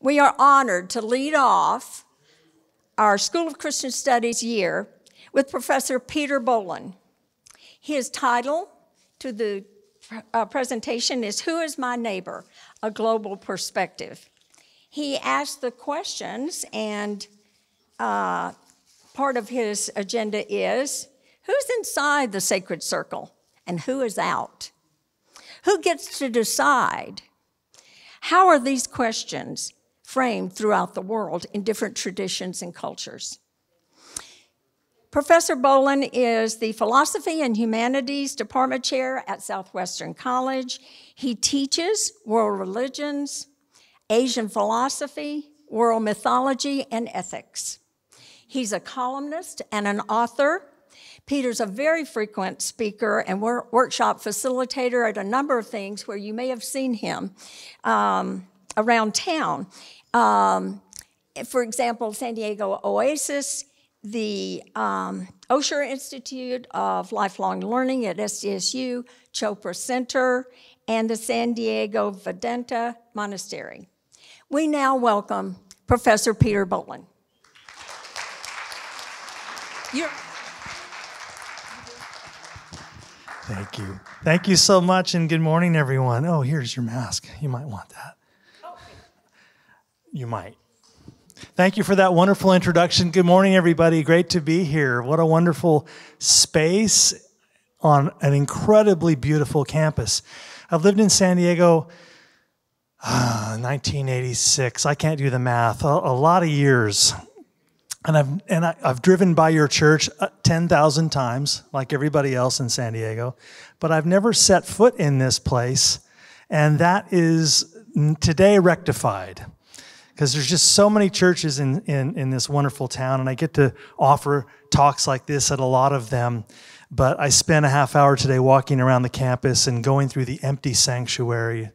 we are honored to lead off our School of Christian Studies year with Professor Peter Bolland. His title to the uh, presentation is Who is My Neighbor? A Global Perspective. He asked the questions, and uh, part of his agenda is Who's inside the sacred circle and who is out? Who gets to decide? How are these questions framed throughout the world in different traditions and cultures? Professor Bolland is the Philosophy and Humanities Department Chair at Southwestern College. He teaches world religions, Asian philosophy, world mythology, and ethics. He's a columnist and an author Peter's a very frequent speaker and wor- workshop facilitator at a number of things where you may have seen him um, around town. Um, for example, San Diego Oasis, the um, Osher Institute of Lifelong Learning at SDSU, Chopra Center, and the San Diego Vedanta Monastery. We now welcome Professor Peter Bolland. You're- Thank you. Thank you so much, and good morning, everyone. Oh, here's your mask. You might want that. You might. Thank you for that wonderful introduction. Good morning, everybody. Great to be here. What a wonderful space on an incredibly beautiful campus. I've lived in San Diego uh, 1986. I can't do the math. A, a lot of years and I've and I, have driven by your church uh, ten thousand times, like everybody else in San Diego, but I've never set foot in this place, and that is today rectified, because there's just so many churches in, in in this wonderful town, and I get to offer talks like this at a lot of them. But I spent a half hour today walking around the campus and going through the empty sanctuary.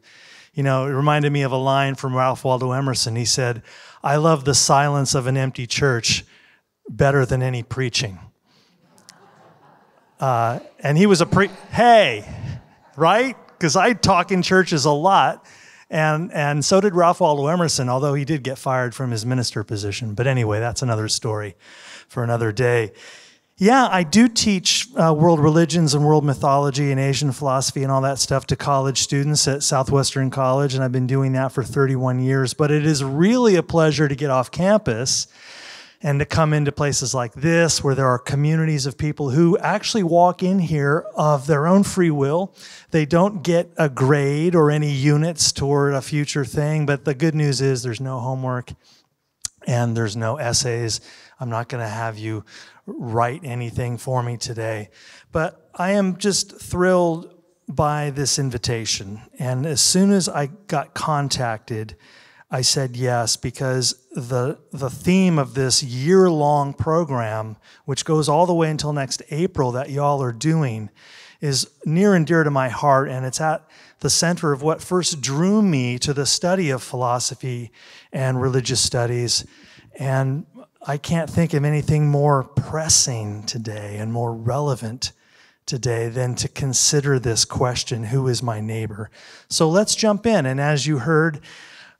You know, it reminded me of a line from Ralph Waldo Emerson. He said. I love the silence of an empty church better than any preaching. Uh, and he was a pre, hey, right? Because I talk in churches a lot. And, and so did Ralph Waldo Emerson, although he did get fired from his minister position. But anyway, that's another story for another day. Yeah, I do teach uh, world religions and world mythology and Asian philosophy and all that stuff to college students at Southwestern College, and I've been doing that for 31 years. But it is really a pleasure to get off campus and to come into places like this where there are communities of people who actually walk in here of their own free will. They don't get a grade or any units toward a future thing, but the good news is there's no homework and there's no essays. I'm not going to have you write anything for me today. But I am just thrilled by this invitation. And as soon as I got contacted, I said yes because the, the theme of this year long program, which goes all the way until next April, that y'all are doing, is near and dear to my heart. And it's at the center of what first drew me to the study of philosophy and religious studies. And I can't think of anything more pressing today and more relevant today than to consider this question who is my neighbor? So let's jump in. And as you heard,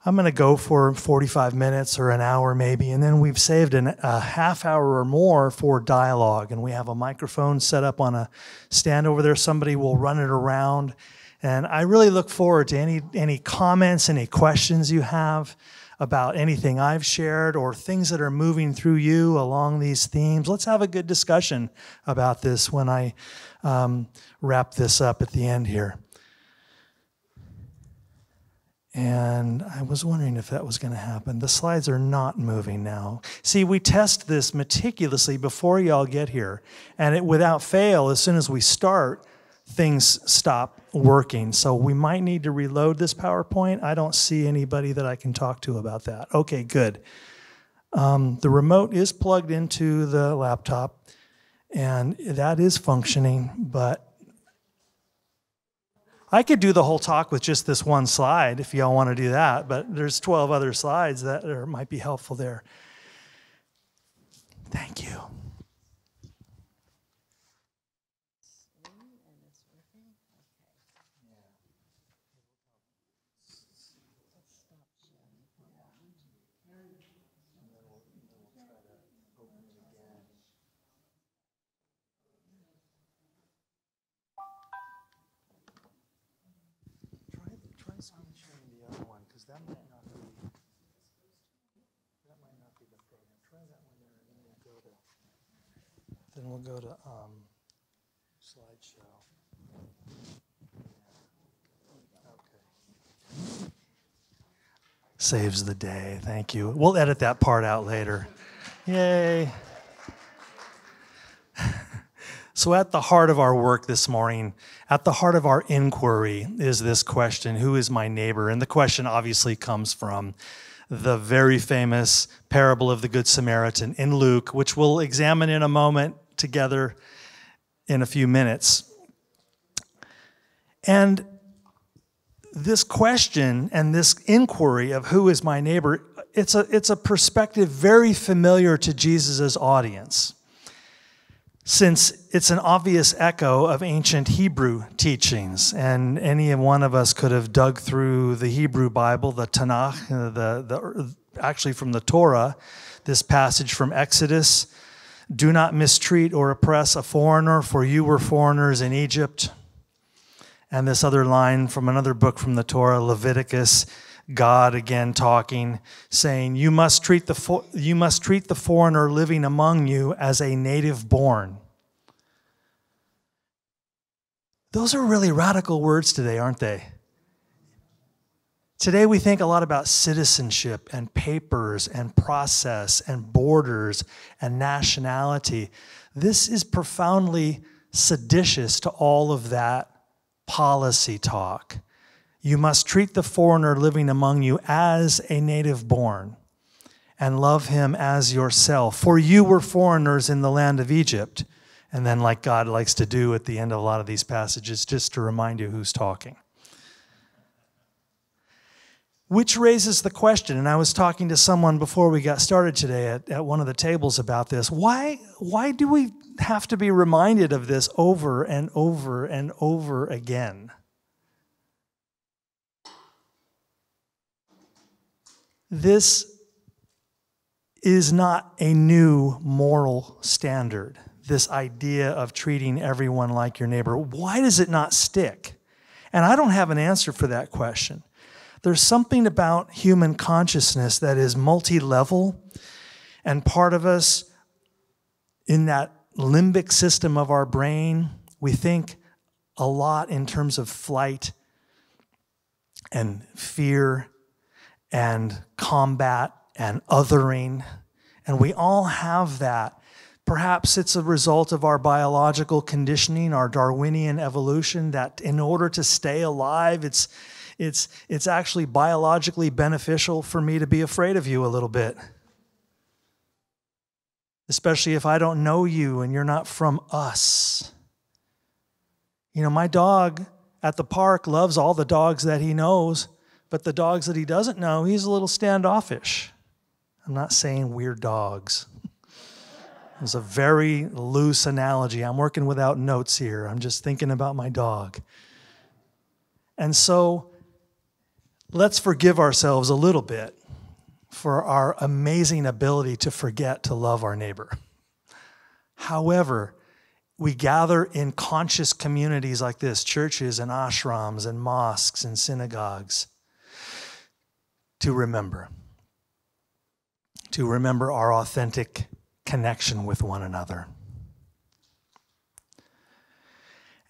I'm going to go for 45 minutes or an hour maybe, and then we've saved an, a half hour or more for dialogue. And we have a microphone set up on a stand over there. Somebody will run it around. And I really look forward to any, any comments, any questions you have about anything I've shared or things that are moving through you along these themes. Let's have a good discussion about this when I um, wrap this up at the end here. And I was wondering if that was going to happen. The slides are not moving now. See, we test this meticulously before y'all get here. And it, without fail, as soon as we start, things stop working. So we might need to reload this PowerPoint. I don't see anybody that I can talk to about that. Okay, good. Um, the remote is plugged into the laptop and that is functioning, but I could do the whole talk with just this one slide if y'all want to do that, but there's 12 other slides that are, might be helpful there. Thank you. that might not be, that might not be the program. Try that one there, and then we'll go to, then we'll go to um, slideshow. Saves the day. Thank you. We'll edit that part out later. Yay. So, at the heart of our work this morning, at the heart of our inquiry, is this question Who is my neighbor? And the question obviously comes from the very famous parable of the Good Samaritan in Luke, which we'll examine in a moment together in a few minutes. And this question and this inquiry of who is my neighbor, it's a, it's a perspective very familiar to Jesus' audience since it's an obvious echo of ancient Hebrew teachings, and any one of us could have dug through the Hebrew Bible, the Tanakh, the, the, actually from the Torah, this passage from Exodus Do not mistreat or oppress a foreigner, for you were foreigners in Egypt. And this other line from another book from the Torah, Leviticus God again talking, saying, you must, treat the you must treat the foreigner living among you as a native born. Those are really radical words today, aren't they? Today we think a lot about citizenship and papers and process and borders and nationality. This is profoundly seditious to all of that policy talk. You must treat the foreigner living among you as a native born and love him as yourself. For you were foreigners in the land of Egypt. And then, like God likes to do at the end of a lot of these passages, just to remind you who's talking. Which raises the question, and I was talking to someone before we got started today at, at one of the tables about this. Why, why do we have to be reminded of this over and over and over again? This is not a new moral standard, this idea of treating everyone like your neighbor. Why does it not stick? And I don't have an answer for that question. There's something about human consciousness that is multi level, and part of us in that limbic system of our brain, we think a lot in terms of flight and fear and combat and othering. And we all have that. Perhaps it's a result of our biological conditioning, our Darwinian evolution, that in order to stay alive, it's, it's, it's actually biologically beneficial for me to be afraid of you a little bit. Especially if I don't know you and you're not from us. You know, my dog at the park loves all the dogs that he knows. But the dogs that he doesn't know, he's a little standoffish. I'm not saying weird dogs. It's a very loose analogy. I'm working without notes here. I'm just thinking about my dog. And so let's forgive ourselves a little bit for our amazing ability to forget to love our neighbor. However, we gather in conscious communities like this churches and ashrams and mosques and synagogues to remember. To remember our authentic connection with one another.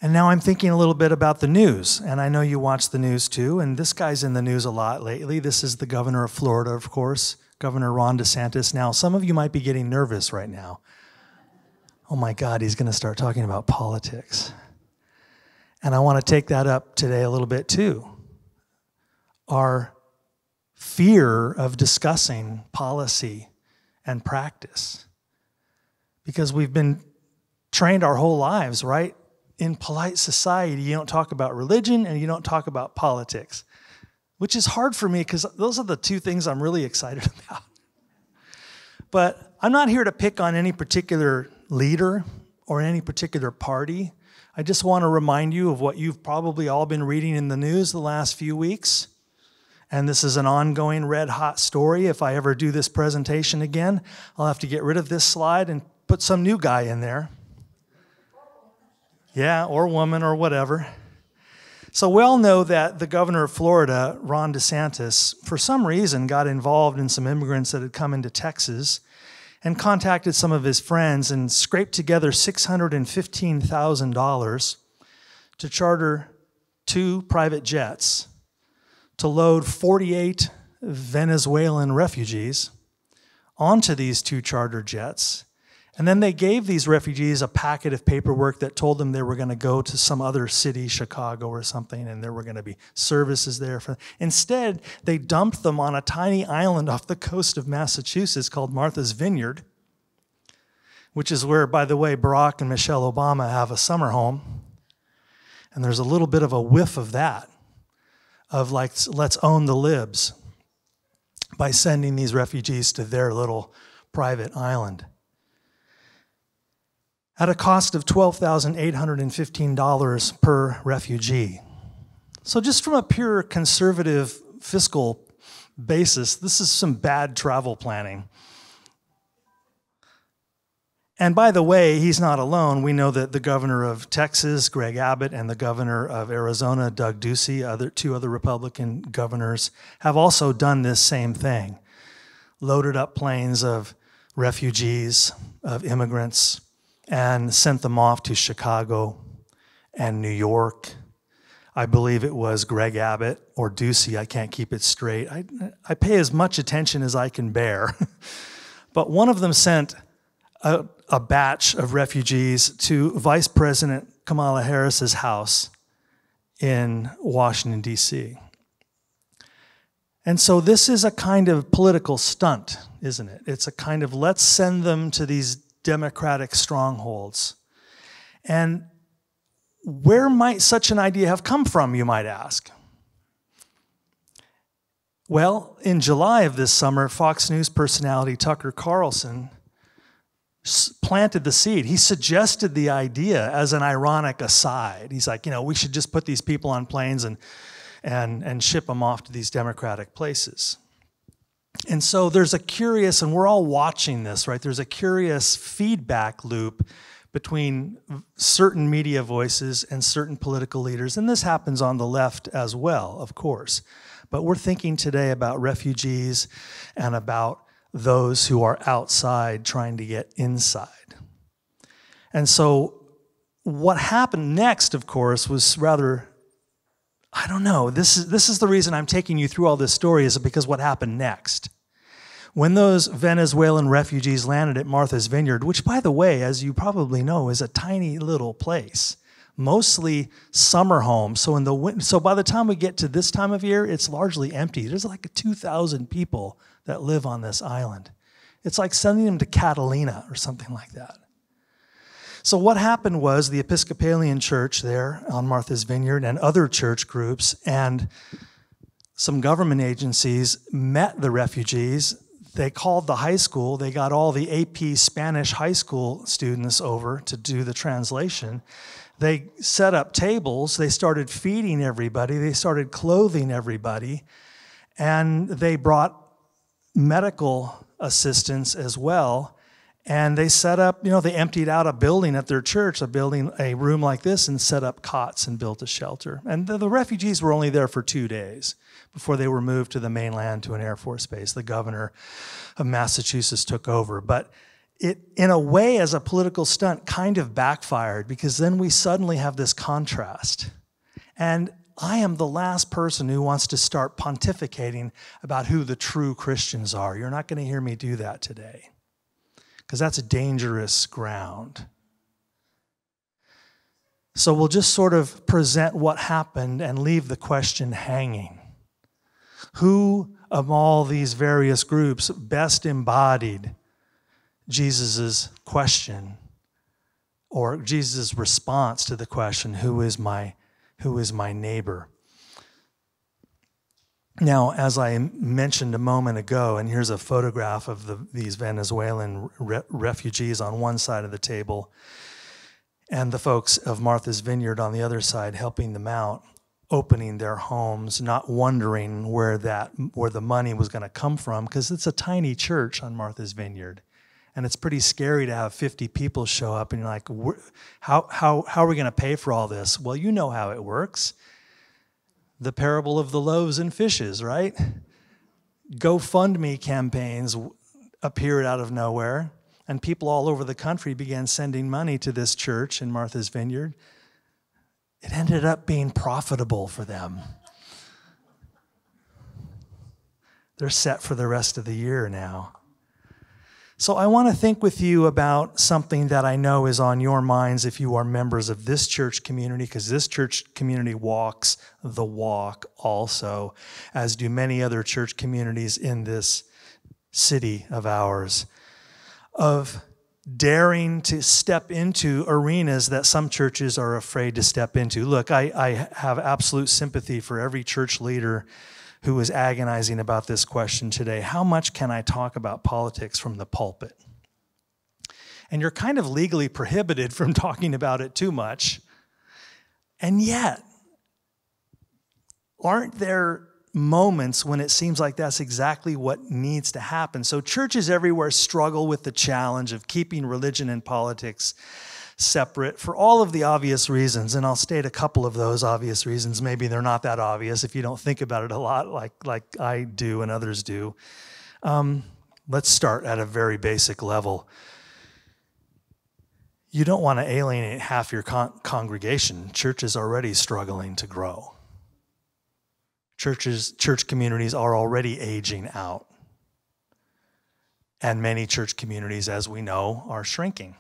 And now I'm thinking a little bit about the news. And I know you watch the news too. And this guy's in the news a lot lately. This is the governor of Florida, of course, Governor Ron DeSantis. Now, some of you might be getting nervous right now. Oh my God, he's going to start talking about politics. And I want to take that up today a little bit too. Our fear of discussing policy and practice because we've been trained our whole lives, right? In polite society, you don't talk about religion and you don't talk about politics, which is hard for me because those are the two things I'm really excited about. But I'm not here to pick on any particular leader or any particular party. I just want to remind you of what you've probably all been reading in the news the last few weeks and this is an ongoing red hot story. If I ever do this presentation again, I'll have to get rid of this slide and put some new guy in there. Yeah, or woman or whatever. So we all know that the governor of Florida, Ron DeSantis, for some reason got involved in some immigrants that had come into Texas and contacted some of his friends and scraped together $615,000 to charter two private jets to load 48 Venezuelan refugees onto these two charter jets and then they gave these refugees a packet of paperwork that told them they were going to go to some other city, Chicago or something, and there were going to be services there. For Instead, they dumped them on a tiny island off the coast of Massachusetts called Martha's Vineyard, which is where, by the way, Barack and Michelle Obama have a summer home. And there's a little bit of a whiff of that, of like, let's own the libs by sending these refugees to their little private island at a cost of $12,815 per refugee. So, just from a pure conservative fiscal basis, this is some bad travel planning. And by the way, he's not alone. We know that the governor of Texas, Greg Abbott, and the governor of Arizona, Doug Ducey, other, two other Republican governors, have also done this same thing loaded up planes of refugees, of immigrants, and sent them off to Chicago and New York. I believe it was Greg Abbott or Ducey. I can't keep it straight. I, I pay as much attention as I can bear. but one of them sent a, a batch of refugees to Vice President Kamala Harris's house in Washington, D.C. And so this is a kind of political stunt, isn't it? It's a kind of let's send them to these democratic strongholds. And where might such an idea have come from, you might ask? Well, in July of this summer, Fox News personality Tucker Carlson planted the seed. He suggested the idea as an ironic aside. He's like, you know, we should just put these people on planes and, and, and ship them off to these democratic places. And so there's a curious, and we're all watching this, right? There's a curious feedback loop between certain media voices and certain political leaders. And this happens on the left as well, of course. But we're thinking today about refugees and about those who are outside trying to get inside. And so what happened next, of course, was rather I don't know. This is, this is the reason I'm taking you through all this story, is because what happened next. When those Venezuelan refugees landed at Martha's Vineyard, which, by the way, as you probably know, is a tiny little place, mostly summer homes. So, in the, so by the time we get to this time of year, it's largely empty. There's like 2,000 people that live on this island. It's like sending them to Catalina or something like that. So, what happened was the Episcopalian church there on Martha's Vineyard and other church groups and some government agencies met the refugees. They called the high school, they got all the AP Spanish high school students over to do the translation. They set up tables, they started feeding everybody, they started clothing everybody, and they brought medical assistance as well and they set up, you know, they emptied out a building at their church, a building, a room like this, and set up cots and built a shelter. And the, the, refugees were only there for two days before they were moved to the mainland to an Air Force base. The governor of Massachusetts took over. But it, in a way, as a political stunt, kind of backfired because then we suddenly have this contrast. And I am the last person who wants to start pontificating about who the true Christians are. You're not going to hear me do that today because that's a dangerous ground. So we'll just sort of present what happened and leave the question hanging. Who of all these various groups best embodied Jesus' question or Jesus' response to the question, who is my, who is my neighbor? Now, as I mentioned a moment ago, and here's a photograph of the, these Venezuelan re- refugees on one side of the table, and the folks of Martha's Vineyard on the other side helping them out, opening their homes, not wondering where that where the money was going to come from, because it's a tiny church on Martha's Vineyard, and it's pretty scary to have 50 people show up, and you're like, how how how are we going to pay for all this? Well, you know how it works the parable of the loaves and fishes, right? GoFundMe campaigns appeared out of nowhere, and people all over the country began sending money to this church in Martha's Vineyard. It ended up being profitable for them. They're set for the rest of the year now. So I want to think with you about something that I know is on your minds if you are members of this church community, because this church community walks the walk also, as do many other church communities in this city of ours, of daring to step into arenas that some churches are afraid to step into. Look, I, I have absolute sympathy for every church leader who is agonizing about this question today How much can I talk about politics from the pulpit? And you're kind of legally prohibited from talking about it too much. And yet, aren't there moments when it seems like that's exactly what needs to happen? So, churches everywhere struggle with the challenge of keeping religion and politics separate for all of the obvious reasons. And I'll state a couple of those obvious reasons. Maybe they're not that obvious if you don't think about it a lot, like, like I do and others do. Um, let's start at a very basic level. You don't want to alienate half your con- congregation. Church is already struggling to grow. Churches, church communities are already aging out. And many church communities, as we know, are shrinking.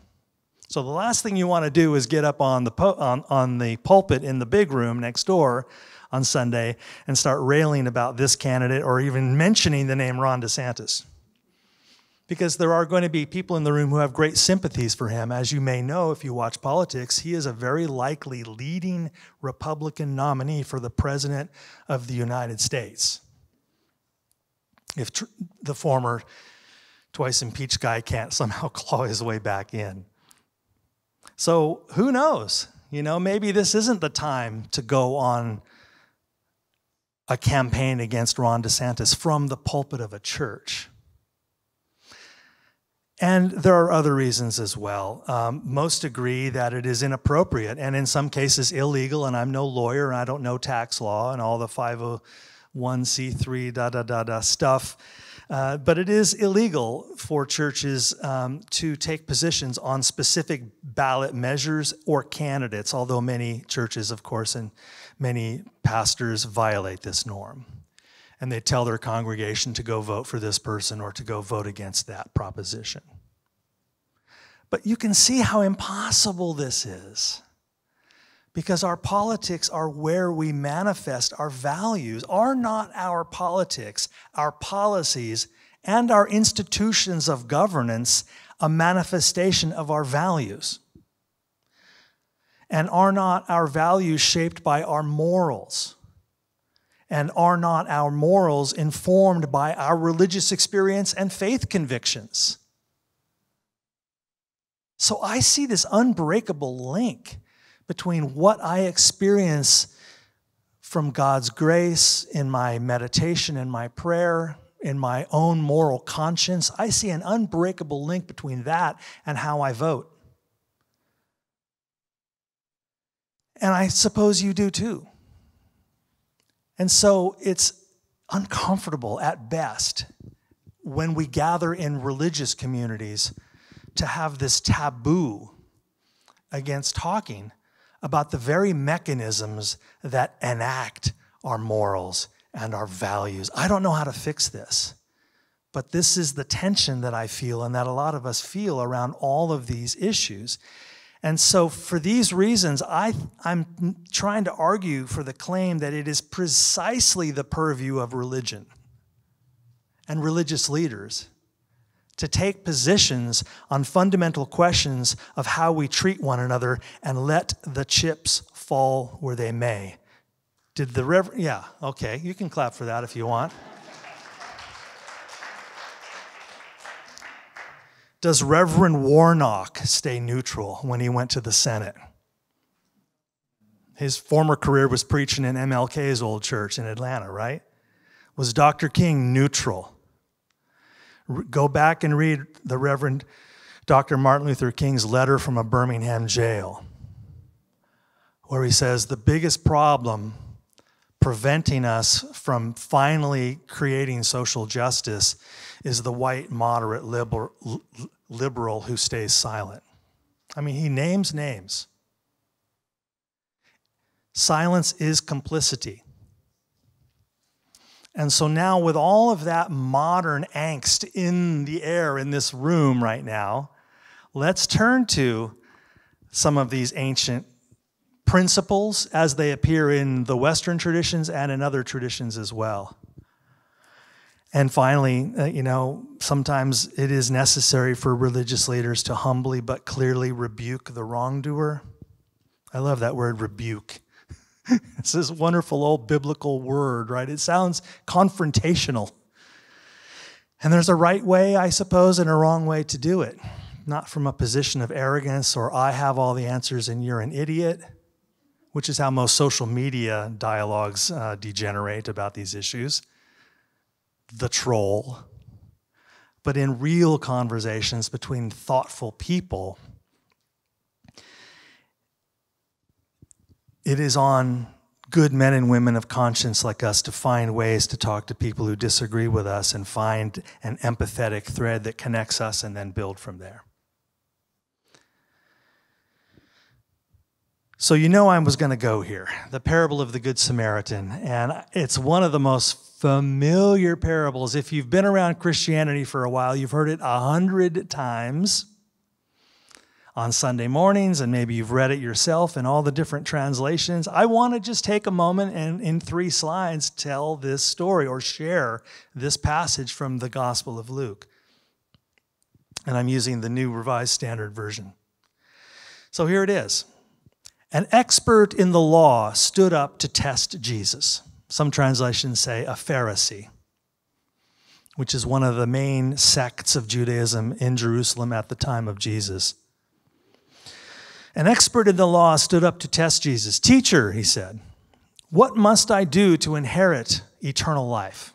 So the last thing you want to do is get up on the, on, on the pulpit in the big room next door on Sunday and start railing about this candidate or even mentioning the name Ron DeSantis. Because there are going to be people in the room who have great sympathies for him. As you may know, if you watch politics, he is a very likely leading Republican nominee for the President of the United States. If the former twice impeached guy can't somehow claw his way back in. So who knows? You know, maybe this isn't the time to go on a campaign against Ron DeSantis from the pulpit of a church. And there are other reasons as well. Um, most agree that it is inappropriate and in some cases illegal. And I'm no lawyer and I don't know tax law and all the 501c3 da da da da stuff uh, but it is illegal for churches um, to take positions on specific ballot measures or candidates, although many churches, of course, and many pastors violate this norm. And they tell their congregation to go vote for this person or to go vote against that proposition. But you can see how impossible this is because our politics are where we manifest our values. Are not our politics, our policies, and our institutions of governance a manifestation of our values? And are not our values shaped by our morals? And are not our morals informed by our religious experience and faith convictions? So I see this unbreakable link between what I experience from God's grace in my meditation and my prayer, in my own moral conscience. I see an unbreakable link between that and how I vote. And I suppose you do too. And so it's uncomfortable at best when we gather in religious communities to have this taboo against talking about the very mechanisms that enact our morals and our values. I don't know how to fix this, but this is the tension that I feel and that a lot of us feel around all of these issues. And so, for these reasons, I, I'm trying to argue for the claim that it is precisely the purview of religion and religious leaders to take positions on fundamental questions of how we treat one another and let the chips fall where they may. Did the Reverend, yeah, okay, you can clap for that if you want. Does Reverend Warnock stay neutral when he went to the Senate? His former career was preaching in MLK's old church in Atlanta, right? Was Dr. King neutral? Go back and read the Reverend Dr. Martin Luther King's letter from a Birmingham jail, where he says the biggest problem preventing us from finally creating social justice is the white moderate liberal, liberal who stays silent. I mean, he names names. Silence is complicity. And so now, with all of that modern angst in the air in this room right now, let's turn to some of these ancient principles as they appear in the Western traditions and in other traditions as well. And finally, uh, you know, sometimes it is necessary for religious leaders to humbly but clearly rebuke the wrongdoer. I love that word rebuke. it's this wonderful old biblical word, right? It sounds confrontational. And there's a right way, I suppose, and a wrong way to do it. Not from a position of arrogance or I have all the answers and you're an idiot, which is how most social media dialogues uh, degenerate about these issues the troll, but in real conversations between thoughtful people, it is on good men and women of conscience like us to find ways to talk to people who disagree with us and find an empathetic thread that connects us and then build from there. So, you know, I was going to go here the parable of the Good Samaritan. And it's one of the most familiar parables. If you've been around Christianity for a while, you've heard it a hundred times on Sunday mornings, and maybe you've read it yourself in all the different translations. I want to just take a moment and, in three slides, tell this story or share this passage from the Gospel of Luke. And I'm using the New Revised Standard Version. So here it is. An expert in the law stood up to test Jesus. Some translations say a Pharisee, which is one of the main sects of Judaism in Jerusalem at the time of Jesus. An expert in the law stood up to test Jesus. Teacher, he said, what must I do to inherit eternal life?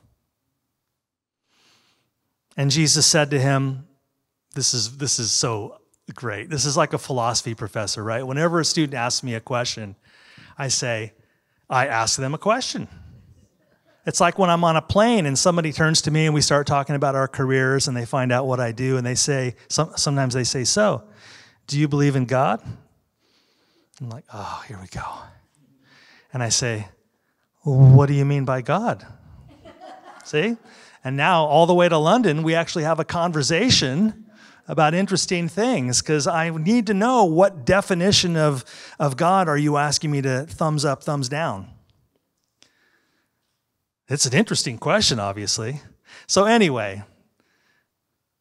And Jesus said to him, This is, this is so great. This is like a philosophy professor, right? Whenever a student asks me a question, I say, I ask them a question. It's like when I'm on a plane and somebody turns to me and we start talking about our careers and they find out what I do and they say, sometimes they say, So, do you believe in God? I'm like, Oh, here we go. And I say, What do you mean by God? See? And now, all the way to London, we actually have a conversation about interesting things because I need to know what definition of, of God are you asking me to thumbs up, thumbs down? It's an interesting question, obviously. So, anyway,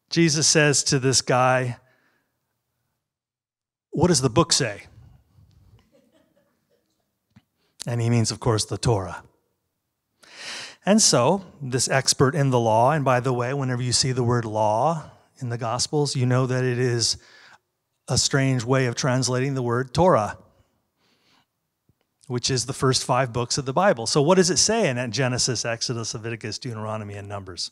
Jesus says to this guy, What does the book say? And he means, of course, the Torah. And so, this expert in the law, and by the way, whenever you see the word law, in the Gospels, you know that it is a strange way of translating the word Torah, which is the first five books of the Bible. So, what does it say in Genesis, Exodus, Leviticus, Deuteronomy, and Numbers?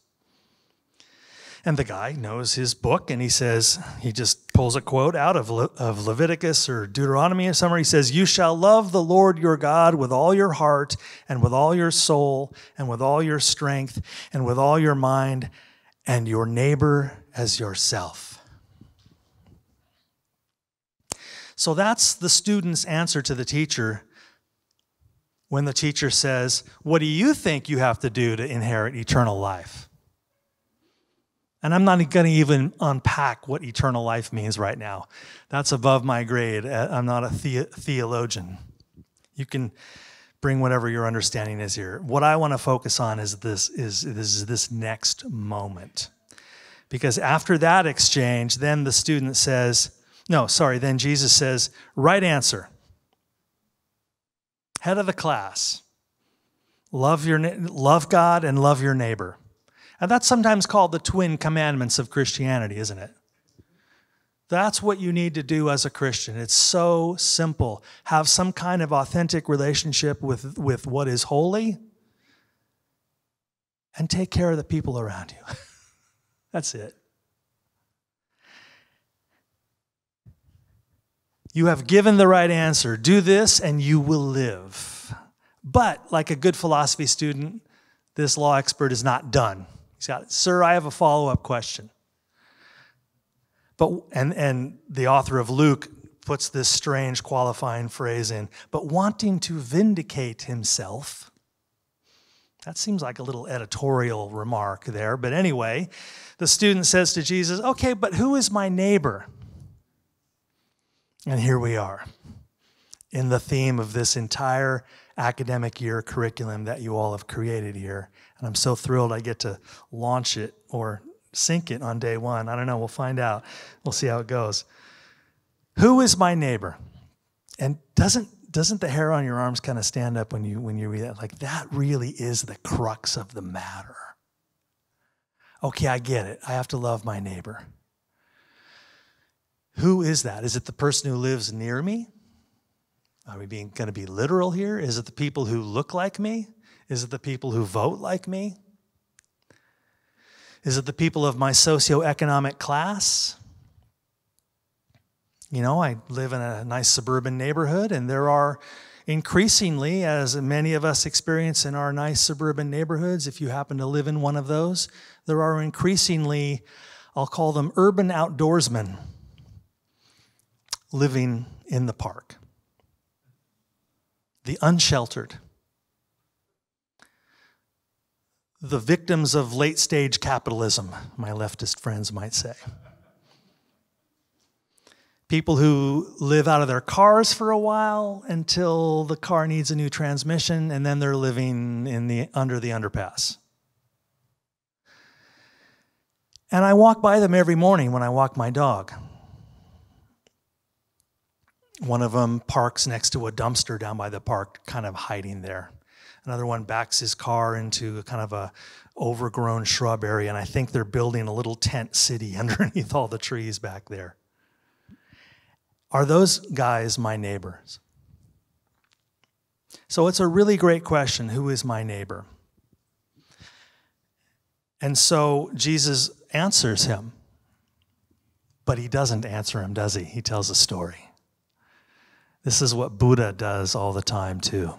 And the guy knows his book and he says, he just pulls a quote out of, Le- of Leviticus or Deuteronomy or somewhere. He says, You shall love the Lord your God with all your heart and with all your soul and with all your strength and with all your mind and your neighbor as yourself. So that's the student's answer to the teacher when the teacher says, What do you think you have to do to inherit eternal life? And I'm not going to even unpack what eternal life means right now. That's above my grade. Uh, I'm not a the- theologian. You can bring whatever your understanding is here. What I want to focus on is this is, is this next moment. Because after that exchange, then the student says, no, sorry, then Jesus says, right answer. Head of the class. Love, your, love God and love your neighbor. And that's sometimes called the twin commandments of Christianity, isn't it? That's what you need to do as a Christian. It's so simple. Have some kind of authentic relationship with, with what is holy and take care of the people around you. That's it. You have given the right answer. Do this and you will live. But like a good philosophy student, this law expert is not done. He's Sir, I have a follow up question. But, and, and the author of Luke puts this strange qualifying phrase in, but wanting to vindicate himself. That seems like a little editorial remark there. But anyway, the student says to Jesus, Okay, but who is my neighbor? And here we are in the theme of this entire academic year curriculum that you all have created here. And I'm so thrilled I get to launch it or sink it on day one. I don't know. We'll find out. We'll see how it goes. Who is my neighbor? And doesn't doesn't the hair on your arms kind of stand up when you when you read that? Like that really is the crux of the matter. Okay, I get it. I have to love my neighbor. Who is that? Is it the person who lives near me? Are we being going to be literal here? Is it the people who look like me? Is it the people who vote like me? Is it the people of my socioeconomic class? You know, I live in a nice suburban neighborhood, and there are increasingly, as many of us experience in our nice suburban neighborhoods, if you happen to live in one of those, there are increasingly, I'll call them urban outdoorsmen living in the park. The unsheltered, the victims of late stage capitalism, my leftist friends might say. People who live out of their cars for a while until the car needs a new transmission, and then they're living in the, under the underpass. And I walk by them every morning when I walk my dog. One of them parks next to a dumpster down by the park, kind of hiding there. Another one backs his car into kind of a overgrown shrub area, and I think they're building a little tent city underneath all the trees back there. Are those guys my neighbors? So it's a really great question who is my neighbor? And so Jesus answers him, but he doesn't answer him, does he? He tells a story. This is what Buddha does all the time, too.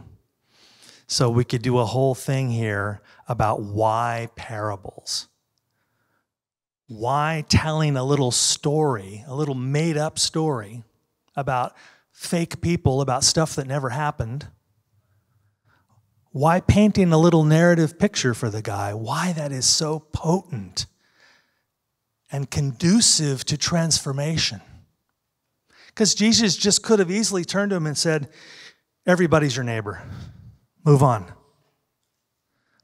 So we could do a whole thing here about why parables. Why telling a little story, a little made up story about fake people, about stuff that never happened. Why painting a little narrative picture for the guy? Why that is so potent and conducive to transformation. Because Jesus just could have easily turned to him and said, Everybody's your neighbor. Move on.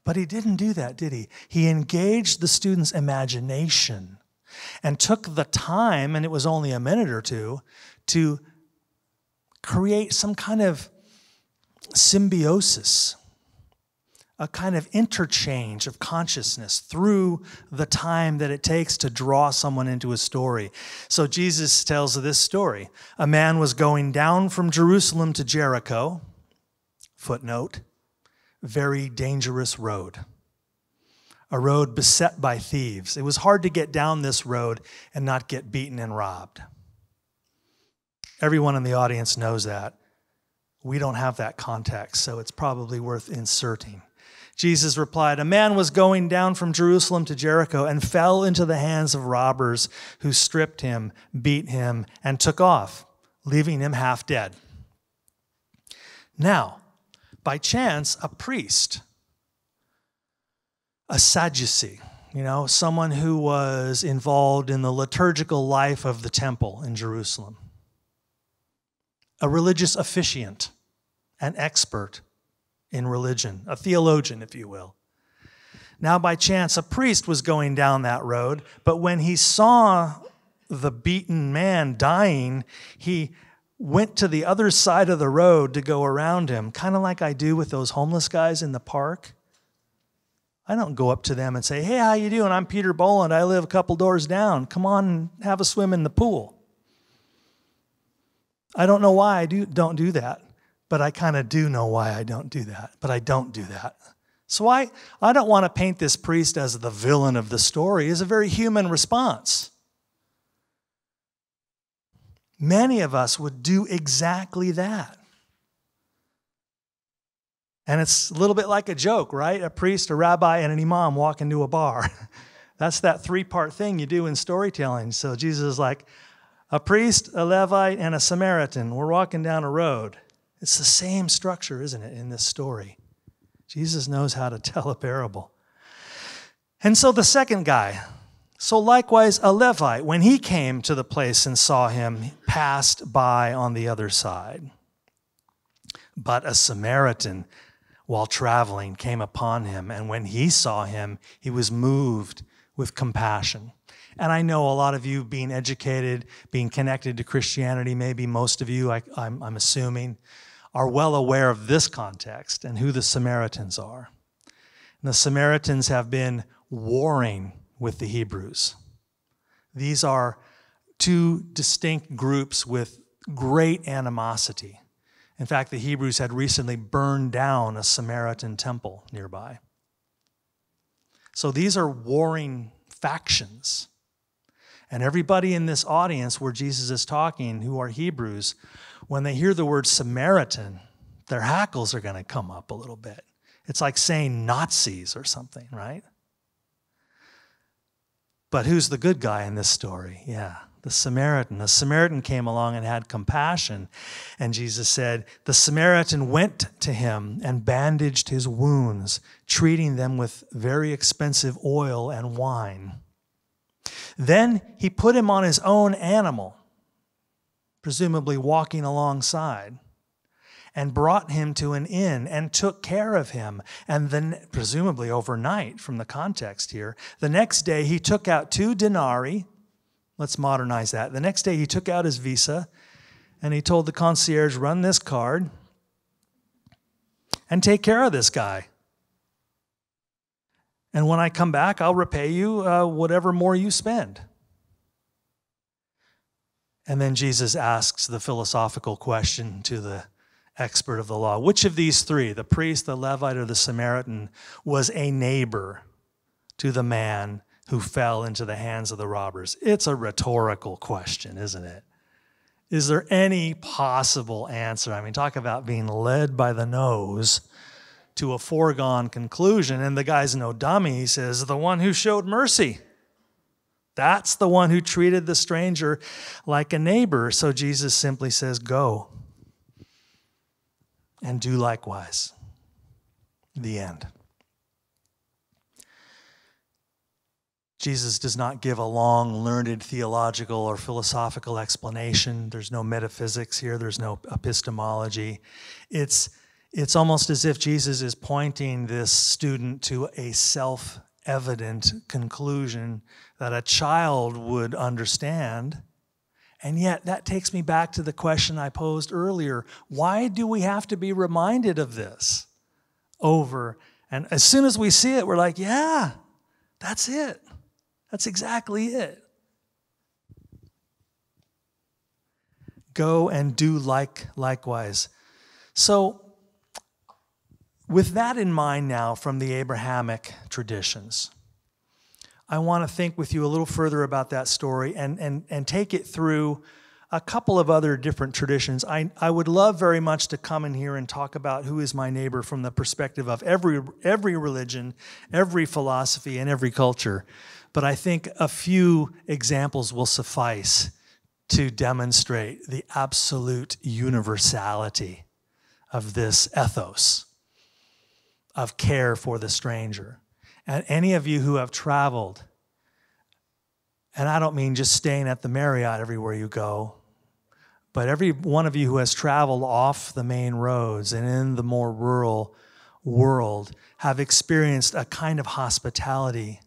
But he didn't do that, did he? He engaged the student's imagination and took the time, and it was only a minute or two, to create some kind of symbiosis, a kind of interchange of consciousness through the time that it takes to draw someone into a story. So Jesus tells this story. A man was going down from Jerusalem to Jericho, footnote very dangerous road. A road beset by thieves. It was hard to get down this road and not get beaten and robbed. Everyone in the audience knows that. We don't have that context, so it's probably worth inserting. Jesus replied, A man was going down from Jerusalem to Jericho and fell into the hands of robbers who stripped him, beat him, and took off, leaving him half dead. Now, by chance, a priest, a Sadducee, you know, someone who was involved in the liturgical life of the temple in Jerusalem, a religious officiant, an expert in religion, a theologian, if you will. Now, by chance, a priest was going down that road, but when he saw the beaten man dying, he went to the other side of the road to go around him, kind of like I do with those homeless guys in the park. I don't go up to them and say, "Hey, how you doing? I'm Peter Bolland. I live a couple doors down. Come on and have a swim in the pool." I don't know why I do, don't do that, but I kind of do know why I don't do that, but I don't do that. So I, I don't want to paint this priest as the villain of the story. It's a very human response. Many of us would do exactly that. And it's a little bit like a joke, right? A priest, a rabbi, and an imam walk into a bar. That's that three part thing you do in storytelling. So Jesus is like, a priest, a Levite, and a Samaritan. We're walking down a road. It's the same structure, isn't it, in this story? Jesus knows how to tell a parable. And so the second guy, so likewise a Levite, when he came to the place and saw him, passed by on the other side. But a Samaritan, while traveling, came upon him, and when he saw him, he was moved with compassion. And I know a lot of you being educated, being connected to Christianity, maybe most of you, I, am assuming, are well aware of this context and who the Samaritans are. And the Samaritans have been warring with the Hebrews. These are two distinct groups with great animosity. In fact, the Hebrews had recently burned down a Samaritan temple nearby. So these are warring factions. And everybody in this audience where Jesus is talking, who are Hebrews, when they hear the word Samaritan, their hackles are going to come up a little bit. It's like saying Nazis or something, right? But who's the good guy in this story? Yeah, the Samaritan. The Samaritan came along and had compassion. And Jesus said, The Samaritan went to him and bandaged his wounds, treating them with very expensive oil and wine. Then he put him on his own animal, presumably walking alongside, and brought him to an inn and took care of him. And then, presumably overnight from the context here, the next day he took out two denarii. Let's modernize that. The next day he took out his visa and he told the concierge, run this card and take care of this guy. And when I come back, I'll repay you uh, whatever more you spend. And then Jesus asks the philosophical question to the expert of the law Which of these three, the priest, the Levite, or the Samaritan, was a neighbor to the man who fell into the hands of the robbers? It's a rhetorical question, isn't it? Is there any possible answer? I mean, talk about being led by the nose to a foregone conclusion. And the guy's no dummy. He says, The one who showed mercy. That's the one who treated the stranger like a neighbor. So Jesus simply says, Go and do likewise. The end. Jesus does not give a long, learned theological or philosophical explanation. There's no metaphysics here, there's no epistemology. It's it's almost as if Jesus is pointing this student to a self evident conclusion that a child would understand. And yet, that takes me back to the question I posed earlier why do we have to be reminded of this over? And as soon as we see it, we're like, yeah, that's it. That's exactly it. Go and do like likewise. So, with that in mind now from the Abrahamic traditions, I want to think with you a little further about that story and, and, and take it through a couple of other different traditions. I, I would love very much to come in here and talk about who is my neighbor from the perspective of every, every religion, every philosophy, and every culture. But I think a few examples will suffice to demonstrate the absolute universality of this ethos of care for the stranger. And any of you who have traveled, and I don't mean just staying at the Marriott everywhere you go, but every one of you who has traveled off the main roads and in the more rural world have experienced a kind of hospitality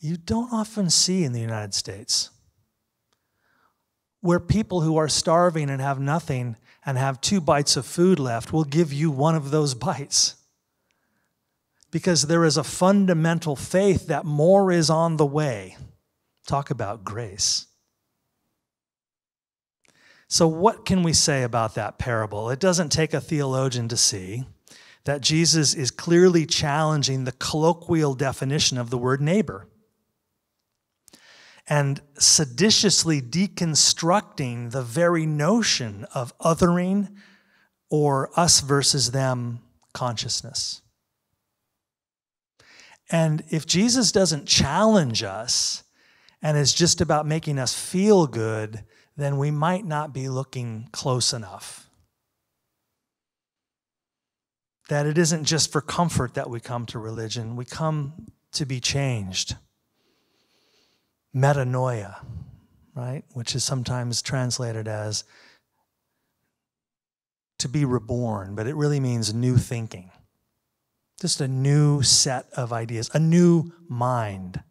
you don't often see in the United States. Where people who are starving and have nothing and have two bites of food left will give you one of those bites because there is a fundamental faith that more is on the way. Talk about grace. So, what can we say about that parable? It doesn't take a theologian to see that Jesus is clearly challenging the colloquial definition of the word neighbor and seditiously deconstructing the very notion of othering or us versus them consciousness. And if Jesus doesn't challenge us and is just about making us feel good, then we might not be looking close enough. That it isn't just for comfort that we come to religion, we come to be changed. Metanoia, right? Which is sometimes translated as to be reborn, but it really means new thinking. Just a new set of ideas, a new mind,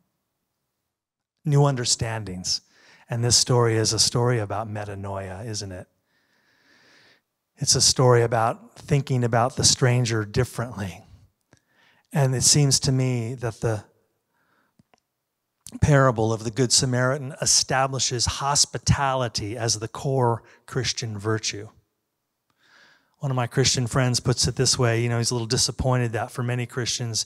new understandings. And this story is a story about metanoia, isn't it? It's a story about thinking about the stranger differently. And it seems to me that the parable of the Good Samaritan establishes hospitality as the core Christian virtue. One of my Christian friends puts it this way you know, he's a little disappointed that for many Christians,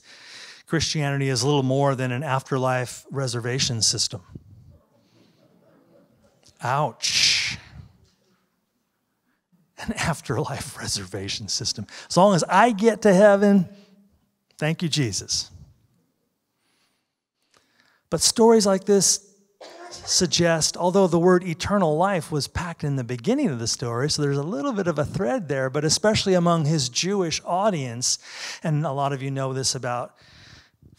Christianity is a little more than an afterlife reservation system. Ouch. An afterlife reservation system. As long as I get to heaven, thank you, Jesus. But stories like this suggest, although the word eternal life was packed in the beginning of the story, so there's a little bit of a thread there, but especially among his Jewish audience, and a lot of you know this about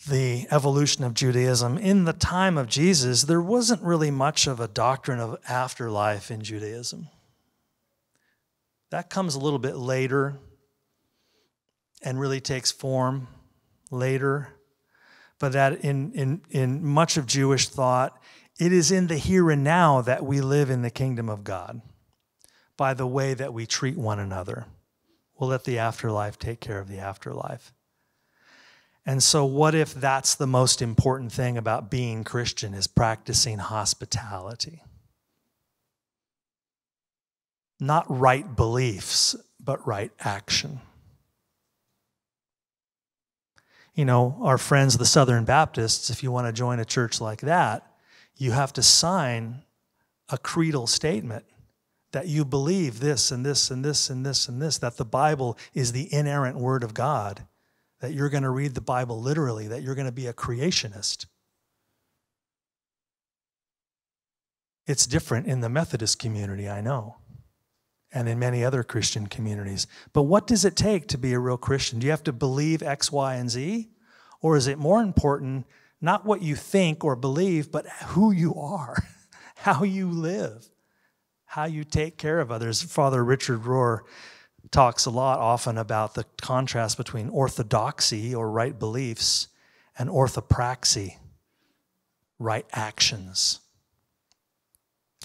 the evolution of Judaism, in the time of Jesus, there wasn't really much of a doctrine of afterlife in Judaism. That comes a little bit later and really takes form later. But that in, in, in much of Jewish thought, it is in the here and now that we live in the kingdom of God by the way that we treat one another. We'll let the afterlife take care of the afterlife. And so, what if that's the most important thing about being Christian is practicing hospitality? Not right beliefs, but right action. You know, our friends, the Southern Baptists, if you want to join a church like that, you have to sign a creedal statement that you believe this and this and this and this and this, that the Bible is the inerrant word of God, that you're going to read the Bible literally, that you're going to be a creationist. It's different in the Methodist community, I know, and in many other Christian communities. But what does it take to be a real Christian? Do you have to believe X, Y, and Z? Or is it more important not what you think or believe, but who you are, how you live, how you take care of others. Father Richard Rohr talks a lot often about the contrast between orthodoxy or right beliefs and orthopraxy, right actions.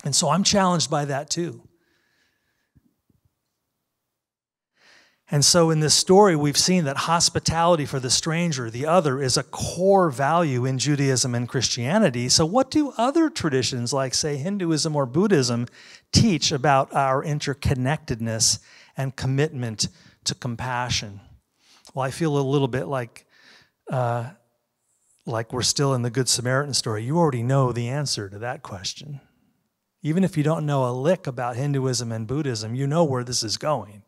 And so I'm challenged by that too. And so, in this story, we've seen that hospitality for the stranger, the other, is a core value in Judaism and Christianity. So, what do other traditions, like, say, Hinduism or Buddhism, teach about our interconnectedness and commitment to compassion? Well, I feel a little bit like, uh, like we're still in the Good Samaritan story. You already know the answer to that question. Even if you don't know a lick about Hinduism and Buddhism, you know where this is going.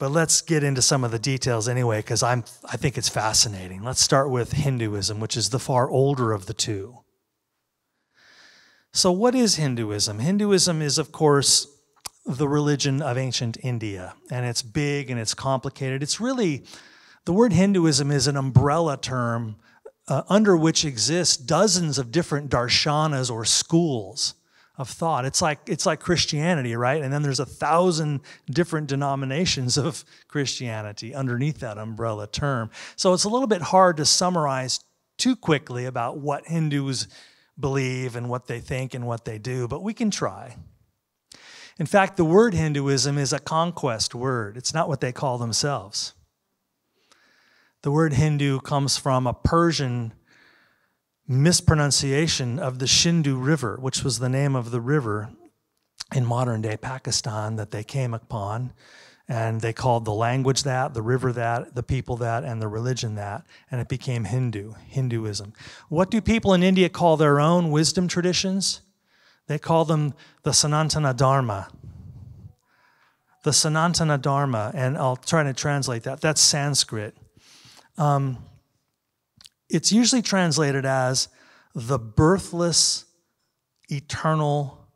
But let's get into some of the details anyway, because I'm I think it's fascinating. Let's start with Hinduism, which is the far older of the two. So, what is Hinduism? Hinduism is, of course, the religion of ancient India, and it's big and it's complicated. It's really the word Hinduism is an umbrella term uh, under which exist dozens of different darshanas or schools of thought. It's like it's like Christianity, right? And then there's a thousand different denominations of Christianity underneath that umbrella term. So it's a little bit hard to summarize too quickly about what Hindus believe and what they think and what they do, but we can try. In fact, the word Hinduism is a conquest word. It's not what they call themselves. The word Hindu comes from a Persian mispronunciation of the Sindhu River, which was the name of the river in modern day Pakistan that they came upon. And they called the language that, the river that, the people that, and the religion that, and it became Hindu, Hinduism. What do people in India call their own wisdom traditions? They call them the Sanatana Dharma, the Sanatana Dharma, and I'll try to translate that. That's Sanskrit. Um, it's usually translated as the birthless, eternal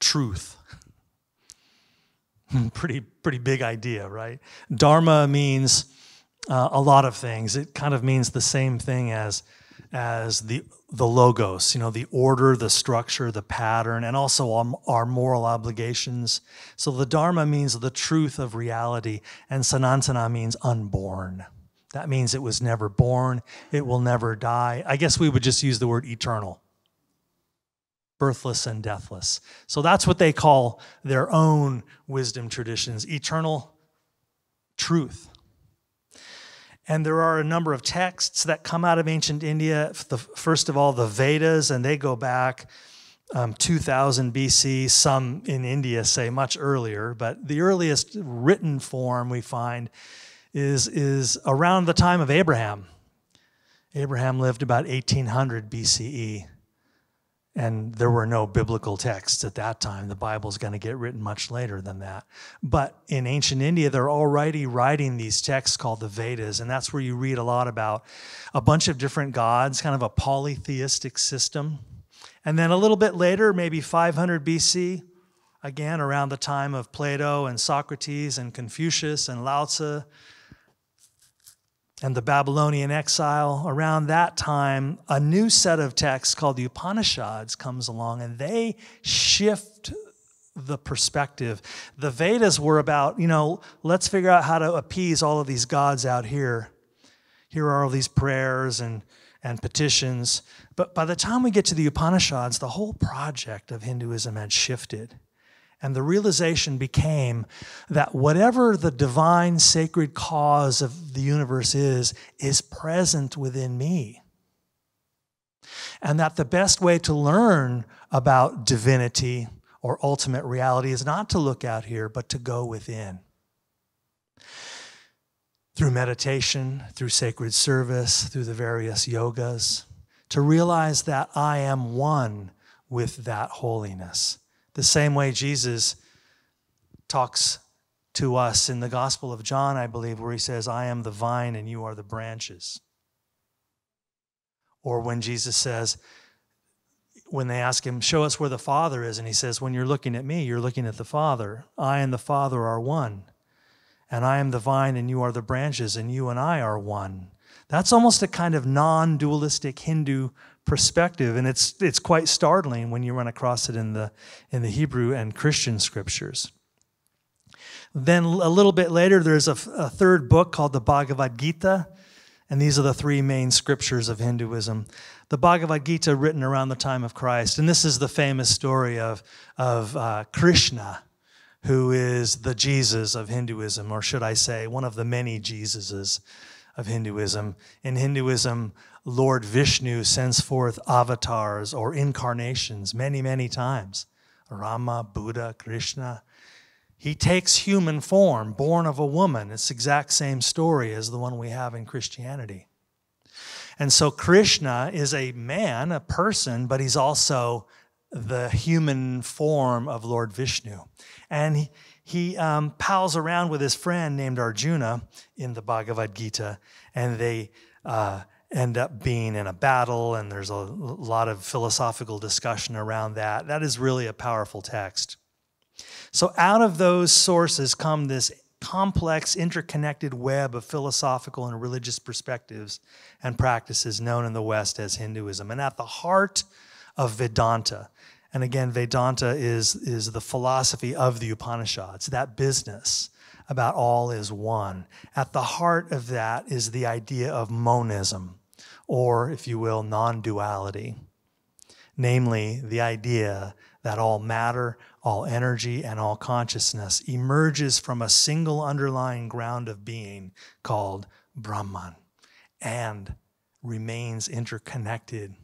truth. pretty, pretty big idea, right? Dharma means uh, a lot of things. It kind of means the same thing as, as the, the logos, you know, the order, the structure, the pattern, and also our, our moral obligations. So the Dharma means the truth of reality, and Sanatana means unborn. That means it was never born, it will never die. I guess we would just use the word eternal birthless and deathless. So that's what they call their own wisdom traditions eternal truth. And there are a number of texts that come out of ancient India. The, first of all, the Vedas, and they go back um, 2000 BC. Some in India say much earlier, but the earliest written form we find is, is around the time of Abraham. Abraham lived about 1800 BCE. And there were no biblical texts at that time. The Bible's going to get written much later than that. But in ancient India, they're already writing these texts called the Vedas. And that's where you read a lot about a bunch of different gods, kind of a polytheistic system. And then a little bit later, maybe 500 BC, again around the time of Plato and Socrates and Confucius and Lao Tzu and the Babylonian exile, around that time, a new set of texts called the Upanishads comes along and they shift the perspective. The Vedas were about, you know, let's figure out how to appease all of these gods out here. Here are all these prayers and, and petitions. But by the time we get to the Upanishads, the whole project of Hinduism had shifted. And the realization became that whatever the divine sacred cause of the universe is, is present within me. And that the best way to learn about divinity or ultimate reality is not to look out here, but to go within. Through meditation, through sacred service, through the various yogas, to realize that I am one with that holiness the same way Jesus talks to us in the Gospel of John, I believe, where he says, I am the vine and you are the branches. Or when Jesus says, when they ask him, Show us where the Father is, and he says, When you're looking at me, you're looking at the Father. I and the Father are one. And I am the vine and you are the branches, and you and I are one. That's almost a kind of non dualistic Hindu perspective, and it's, it's quite startling when you run across it in the, in the Hebrew and Christian scriptures. Then a little bit later, there's a, a third book called the Bhagavad Gita, and these are the three main scriptures of Hinduism. The Bhagavad Gita, written around the time of Christ, and this is the famous story of, of uh, Krishna, who is the Jesus of Hinduism, or should I say, one of the many Jesuses of Hinduism. In Hinduism, Lord Vishnu sends forth avatars or incarnations many, many times Rama, Buddha, Krishna. He takes human form, born of a woman. It's the exact same story as the one we have in Christianity. And so Krishna is a man, a person, but he's also the human form of Lord Vishnu. And he, he um, pals around with his friend named Arjuna in the Bhagavad Gita, and they uh, end up being in a battle, and there's a lot of philosophical discussion around that. That is really a powerful text. So, out of those sources come this complex, interconnected web of philosophical and religious perspectives and practices known in the West as Hinduism. And at the heart of Vedanta, and again, Vedanta is, is the philosophy of the Upanishads, that business about all is one. At the heart of that is the idea of monism, or, if you will, non duality. Namely, the idea that all matter, all energy, and all consciousness emerges from a single underlying ground of being called Brahman and remains interconnected,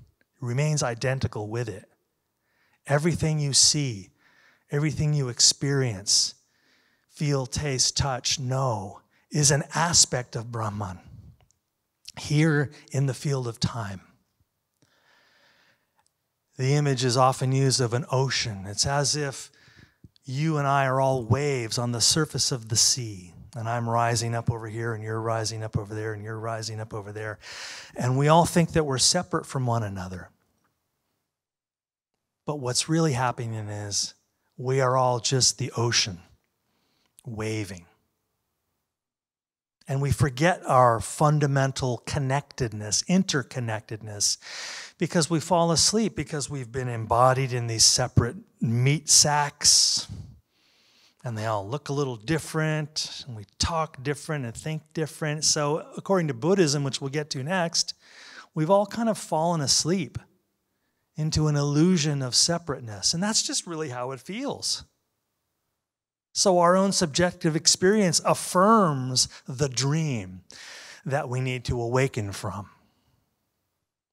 remains identical with it. Everything you see, everything you experience, feel, taste, touch, know, is an aspect of Brahman here in the field of time. The image is often used of an ocean. It's as if you and I are all waves on the surface of the sea. And I'm rising up over here, and you're rising up over there, and you're rising up over there. And we all think that we're separate from one another. But what's really happening is we are all just the ocean waving. And we forget our fundamental connectedness, interconnectedness, because we fall asleep because we've been embodied in these separate meat sacks. And they all look a little different, and we talk different and think different. So, according to Buddhism, which we'll get to next, we've all kind of fallen asleep into an illusion of separateness. And that's just really how it feels. So, our own subjective experience affirms the dream that we need to awaken from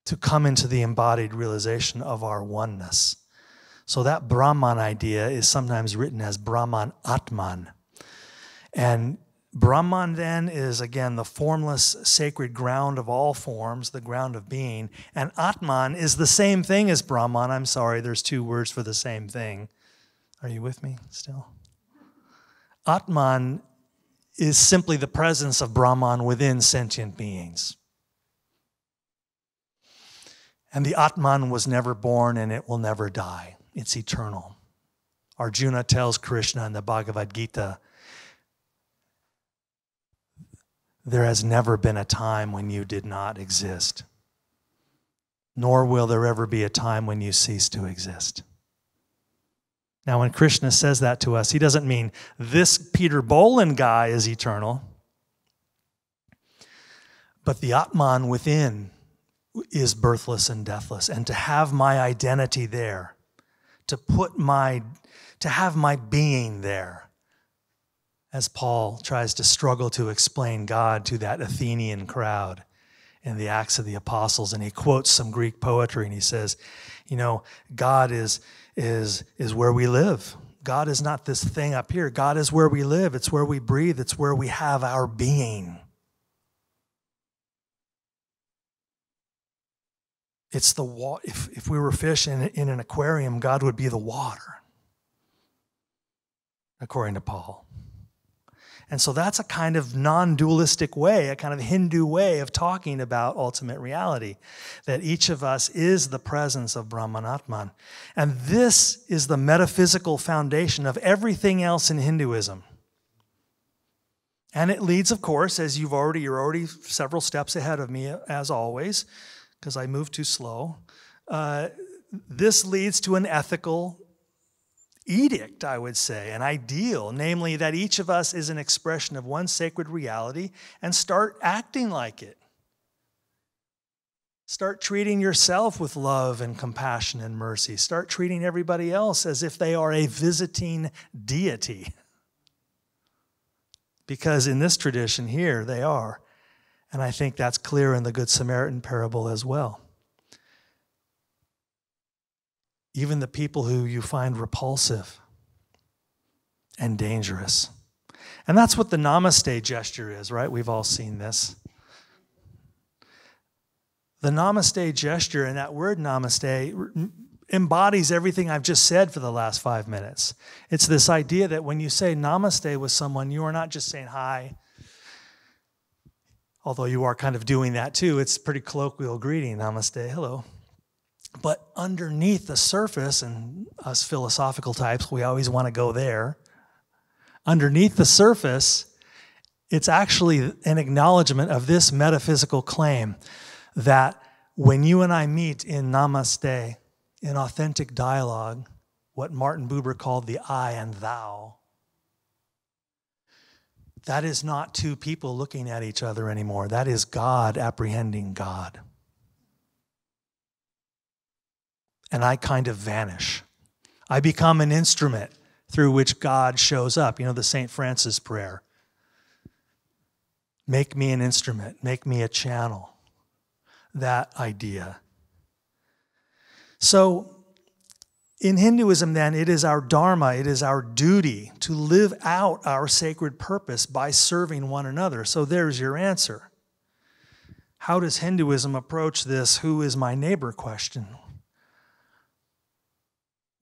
to come into the embodied realization of our oneness. So that Brahman idea is sometimes written as Brahman Atman. And Brahman then is again the formless sacred ground of all forms, the ground of being. And Atman is the same thing as Brahman. I'm sorry, there's two words for the same thing. Are you with me still? Atman is simply the presence of Brahman within sentient beings. And the Atman was never born and it will never die. It's eternal. Arjuna tells Krishna in the Bhagavad Gita there has never been a time when you did not exist, nor will there ever be a time when you cease to exist. Now, when Krishna says that to us, he doesn't mean this Peter Bolland guy is eternal, but the Atman within is birthless and deathless. And to have my identity there to put my to have my being there as paul tries to struggle to explain god to that athenian crowd in the acts of the apostles. And he quotes some greek poetry and he says you know god is is is where we live god is not this thing up here god is where we live it's where we breathe it's where we have our being It's the water. If, if we were fish in, in an aquarium, God would be the water, according to Paul. And so that's a kind of non dualistic way, a kind of Hindu way of talking about ultimate reality, that each of us is the presence of Brahman Atman. And this is the metaphysical foundation of everything else in Hinduism. And it leads, of course, as you've already, you're already several steps ahead of me, as always, because I move too slow. Uh, this leads to an ethical edict, I would say, an ideal, namely that each of us is an expression of one sacred reality and start acting like it. Start treating yourself with love and compassion and mercy. Start treating everybody else as if they are a visiting deity. Because in this tradition here, they are. And I think that's clear in the Good Samaritan parable as well. Even the people who you find repulsive and dangerous. And that's what the namaste gesture is, right? We've all seen this. The namaste gesture and that word namaste embodies everything I've just said for the last five minutes. It's this idea that when you say namaste with someone, you are not just saying hi although you are kind of doing that too. It's pretty colloquial greeting, namaste, hello. But underneath the surface, and us philosophical types, we always want to go there. Underneath the surface, it's actually an acknowledgement of this metaphysical claim that when you and I meet in namaste, in authentic dialogue, what Martin Buber called the I and thou, that is not two people looking at each other anymore. That is God apprehending God. And I kind of vanish. I become an instrument through which God shows up. You know, the St. Francis prayer make me an instrument, make me a channel. That idea. So, in Hinduism, then, it is our dharma, it is our duty to live out our sacred purpose by serving one another. So there's your answer. How does Hinduism approach this who is my neighbor question?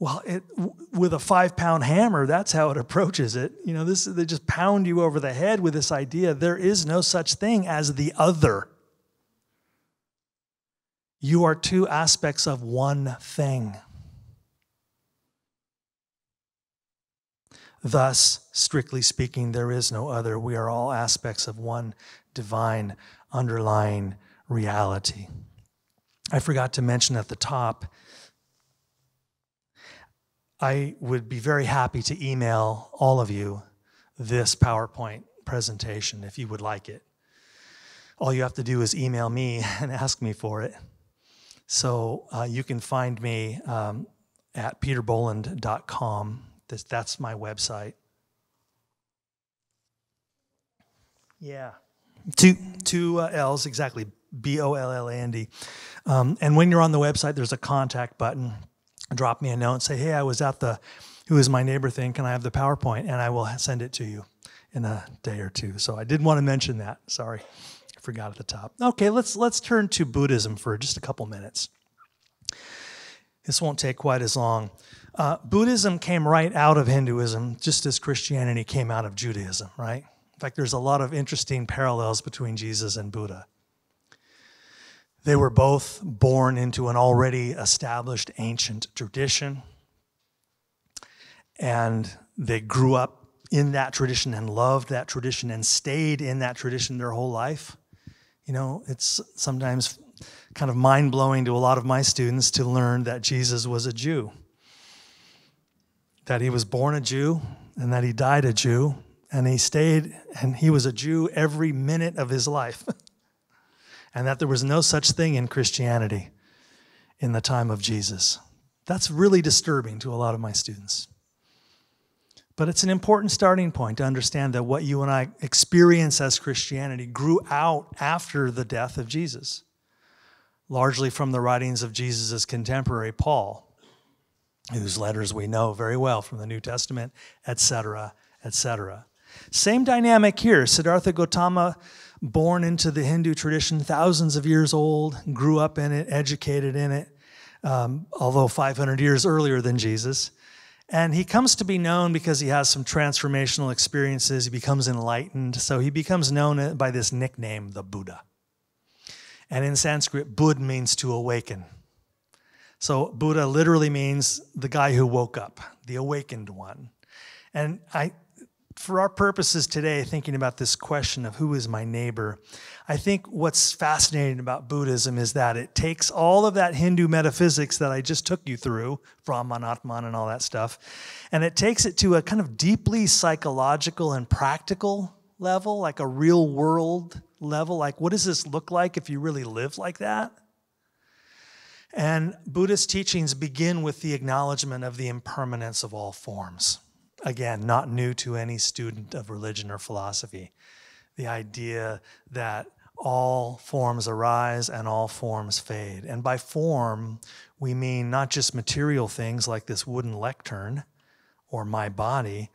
Well, it, with a five pound hammer, that's how it approaches it. You know, this they just pound you over the head with this idea there is no such thing as the other. You are two aspects of one thing. Thus, strictly speaking, there is no other. We are all aspects of one divine underlying reality. I forgot to mention at the top I would be very happy to email all of you this PowerPoint presentation if you would like it. All you have to do is email me and ask me for it. So uh, you can find me um, at peterbolland.com. That's, that's my website. Yeah. Two, two uh, L's, exactly. B O L L A N D. Um, and when you're on the website, there's a contact button drop me a note and say, hey, I was at the Who is My Neighbor thing. Can I have the PowerPoint? And I will send it to you in a day or two. So I did want to mention that. Sorry, I forgot at the top. Okay, let's, let's turn to Buddhism for just a couple minutes. This won't take quite as long. Uh, Buddhism came right out of Hinduism, just as Christianity came out of Judaism, right? In fact, there's a lot of interesting parallels between Jesus and Buddha. They were both born into an already established ancient tradition. And they grew up in that tradition and loved that tradition and stayed in that tradition their whole life. You know, it's sometimes kind of mind blowing to a lot of my students to learn that Jesus was a Jew, that he was born a Jew and that he died a Jew, and he stayed and he was a Jew every minute of his life. and that there was no such thing in Christianity in the time of Jesus. That's really disturbing to a lot of my students. But it's an important starting point to understand that what you and I experience as Christianity grew out after the death of Jesus, largely from the writings of Jesus' contemporary, Paul, whose letters we know very well from the New Testament, etc., etc. Same dynamic here. Siddhartha Gautama born into the Hindu tradition, thousands of years old, grew up in it, educated in it, um, although 500 years earlier than Jesus. And he comes to be known because he has some transformational experiences. He becomes enlightened. So he becomes known by this nickname, the Buddha. And in Sanskrit, Bud means to awaken. So Buddha literally means the guy who woke up, the awakened one. And I, for our purposes today, thinking about this question of who is my neighbor, I think what's fascinating about Buddhism is that it takes all of that Hindu metaphysics that I just took you through, Brahman, Atman, and all that stuff, and it takes it to a kind of deeply psychological and practical level, like a real world level. Like, what does this look like if you really live like that? And Buddhist teachings begin with the acknowledgement of the impermanence of all forms again, not new to any student of religion or philosophy. The idea that all forms arise and all forms fade. And by form, we mean not just material things like this wooden lectern or my body,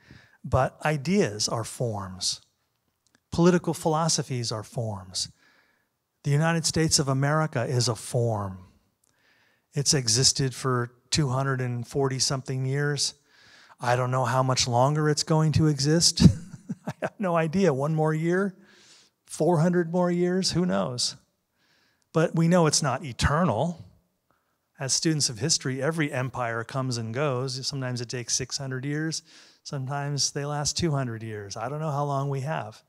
but ideas are forms. Political philosophies are forms. The United States of America is a form. It's existed for 240 something years. I don't know how much longer it's going to exist. I have no idea. One more year? 400 more years? Who knows? But we know it's not eternal. As students of history, every empire comes and goes. Sometimes it takes 600 years, sometimes they last 200 years. I don't know how long we have.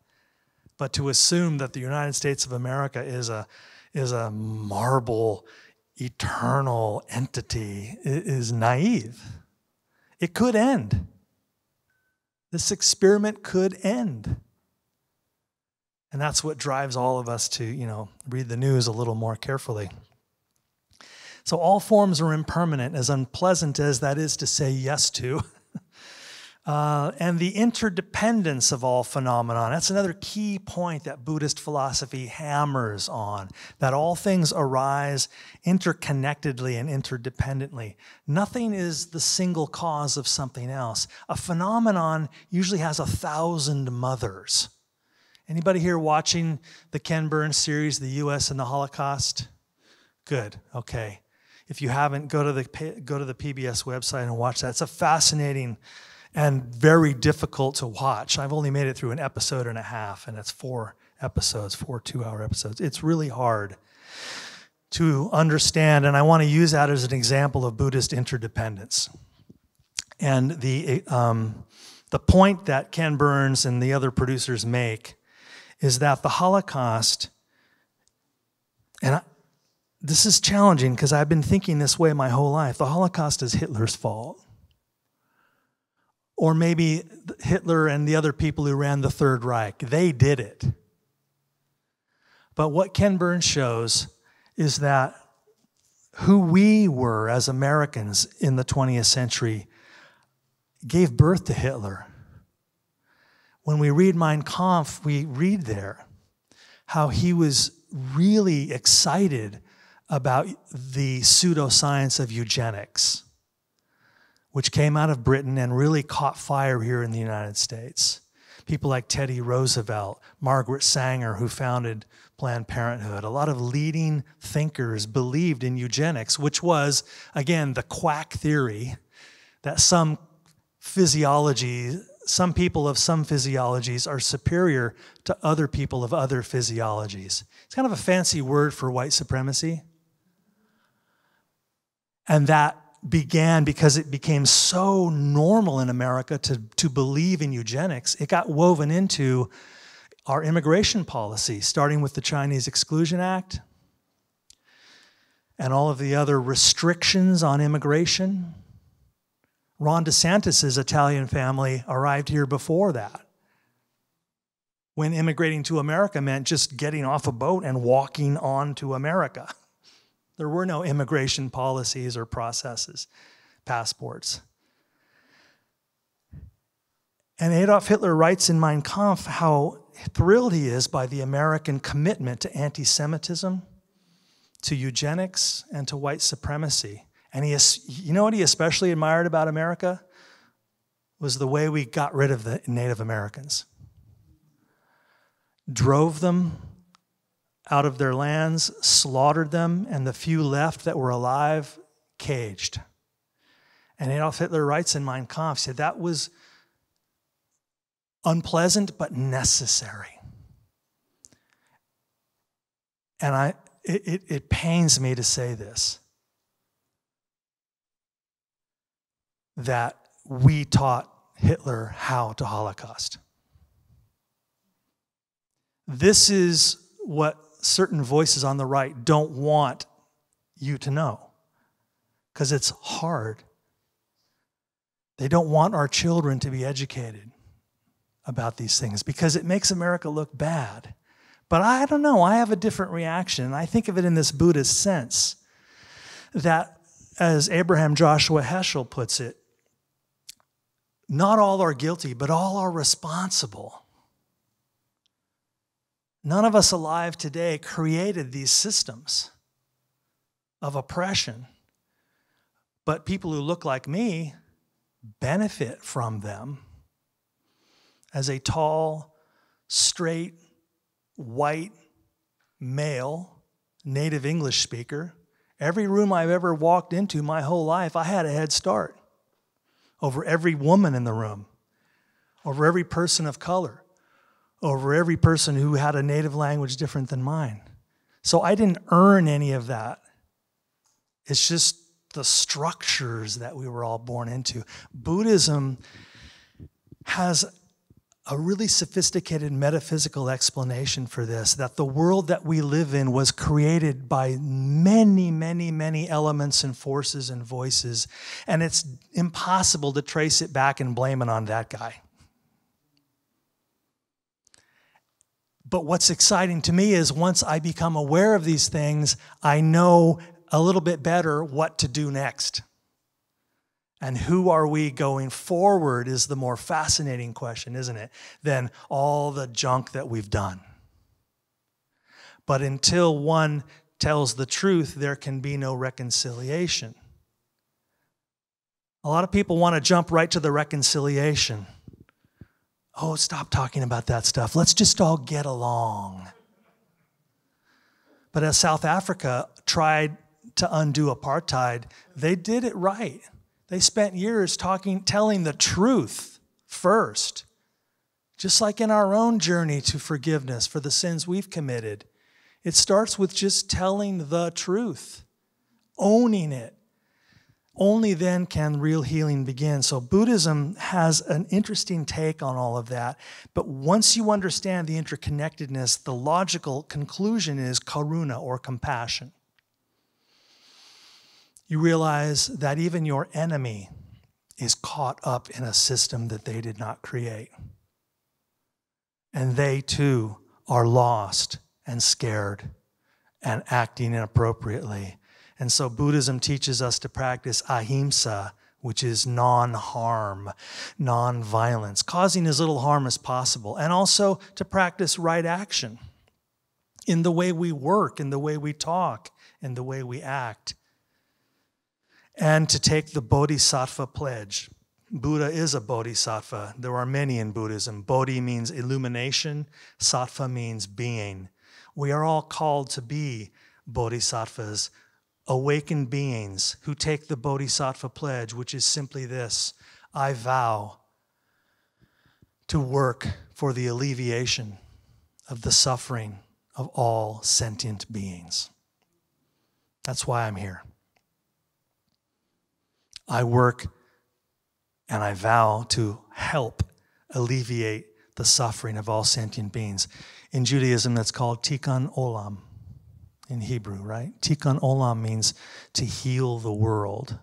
But to assume that the United States of America is a, is a marble, eternal entity is naive. It could end. This experiment could end. And that's what drives all of us to, you know, read the news a little more carefully. So all forms are impermanent, as unpleasant as that is to say yes to. Uh, and the interdependence of all phenomena. That's another key point that Buddhist philosophy hammers on that all things arise interconnectedly and interdependently. Nothing is the single cause of something else. A phenomenon usually has a thousand mothers. Anybody here watching the Ken Burns series, The US and the Holocaust? Good, okay. If you haven't, go to the go to the PBS website and watch that. It's a fascinating and very difficult to watch. I've only made it through an episode and a half, and it's four episodes, four two-hour episodes. It's really hard to understand, and I want to use that as an example of Buddhist interdependence. And the um, the point that Ken Burns and the other producers make is that the Holocaust, and I, this is challenging because I've been thinking this way my whole life. The Holocaust is Hitler's fault. Or maybe Hitler and the other people who ran the Third Reich, they did it. But what Ken Burns shows is that who we were as Americans in the 20th century gave birth to Hitler. When we read Mein Kampf, we read there how he was really excited about the pseudoscience of eugenics, which came out of Britain and really caught fire here in the United States. People like Teddy Roosevelt, Margaret Sanger, who founded Planned Parenthood, a lot of leading thinkers believed in eugenics, which was, again, the quack theory that some physiology, some people of some physiologies are superior to other people of other physiologies. It's kind of a fancy word for white supremacy. And that began because it became so normal in America to, to believe in eugenics. It got woven into our immigration policy, starting with the Chinese Exclusion Act and all of the other restrictions on immigration. Ron DeSantis' Italian family arrived here before that. When immigrating to America meant just getting off a boat and walking on to America. There were no immigration policies or processes, passports. And Adolf Hitler writes in Mein Kampf how thrilled he is by the American commitment to anti Semitism, to eugenics, and to white supremacy. And he, you know what he especially admired about America? Was the way we got rid of the Native Americans. Drove them out of their lands, slaughtered them, and the few left that were alive, caged. And Adolf Hitler writes in Mein Kampf, said that was unpleasant but necessary. And I, it, it, it pains me to say this that we taught Hitler how to Holocaust. This is what certain voices on the right don't want you to know because it's hard. They don't want our children to be educated about these things because it makes America look bad. But I don't know, I have a different reaction. I think of it in this Buddhist sense that, as Abraham Joshua Heschel puts it, not all are guilty, but all are responsible. None of us alive today created these systems of oppression, but people who look like me benefit from them. As a tall, straight, white male, native English speaker, every room I've ever walked into my whole life, I had a head start over every woman in the room, over every person of color over every person who had a native language different than mine. So I didn't earn any of that. It's just the structures that we were all born into. Buddhism has a really sophisticated metaphysical explanation for this that the world that we live in was created by many, many, many elements and forces and voices, and it's impossible to trace it back and blame it on that guy. But what's exciting to me is once I become aware of these things, I know a little bit better what to do next. And who are we going forward is the more fascinating question, isn't it? Than all the junk that we've done. But until one tells the truth, there can be no reconciliation. A lot of people want to jump right to the reconciliation oh, stop talking about that stuff. Let's just all get along. But as South Africa tried to undo apartheid, they did it right. They spent years talking, telling the truth first. Just like in our own journey to forgiveness for the sins we've committed, it starts with just telling the truth, owning it. Only then can real healing begin. So, Buddhism has an interesting take on all of that. But once you understand the interconnectedness, the logical conclusion is karuna or compassion you realize that even your enemy is caught up in a system that they did not create. And they too are lost and scared and acting inappropriately. And so Buddhism teaches us to practice ahimsa, which is non harm, non violence, causing as little harm as possible, and also to practice right action in the way we work, in the way we talk, in the way we act and to take the Bodhisattva pledge. Buddha is a bodhisattva. There are many in Buddhism. Bodhi means illumination, sattva means being. We are all called to be bodhisattvas, awakened beings who take the bodhisattva pledge, which is simply this I vow to work for the alleviation of the suffering of all sentient beings. That's why I'm here. I work and I vow to help alleviate the suffering of all sentient beings. In Judaism, that's called tikkun olam in Hebrew, right? Tikkun olam means to heal the world.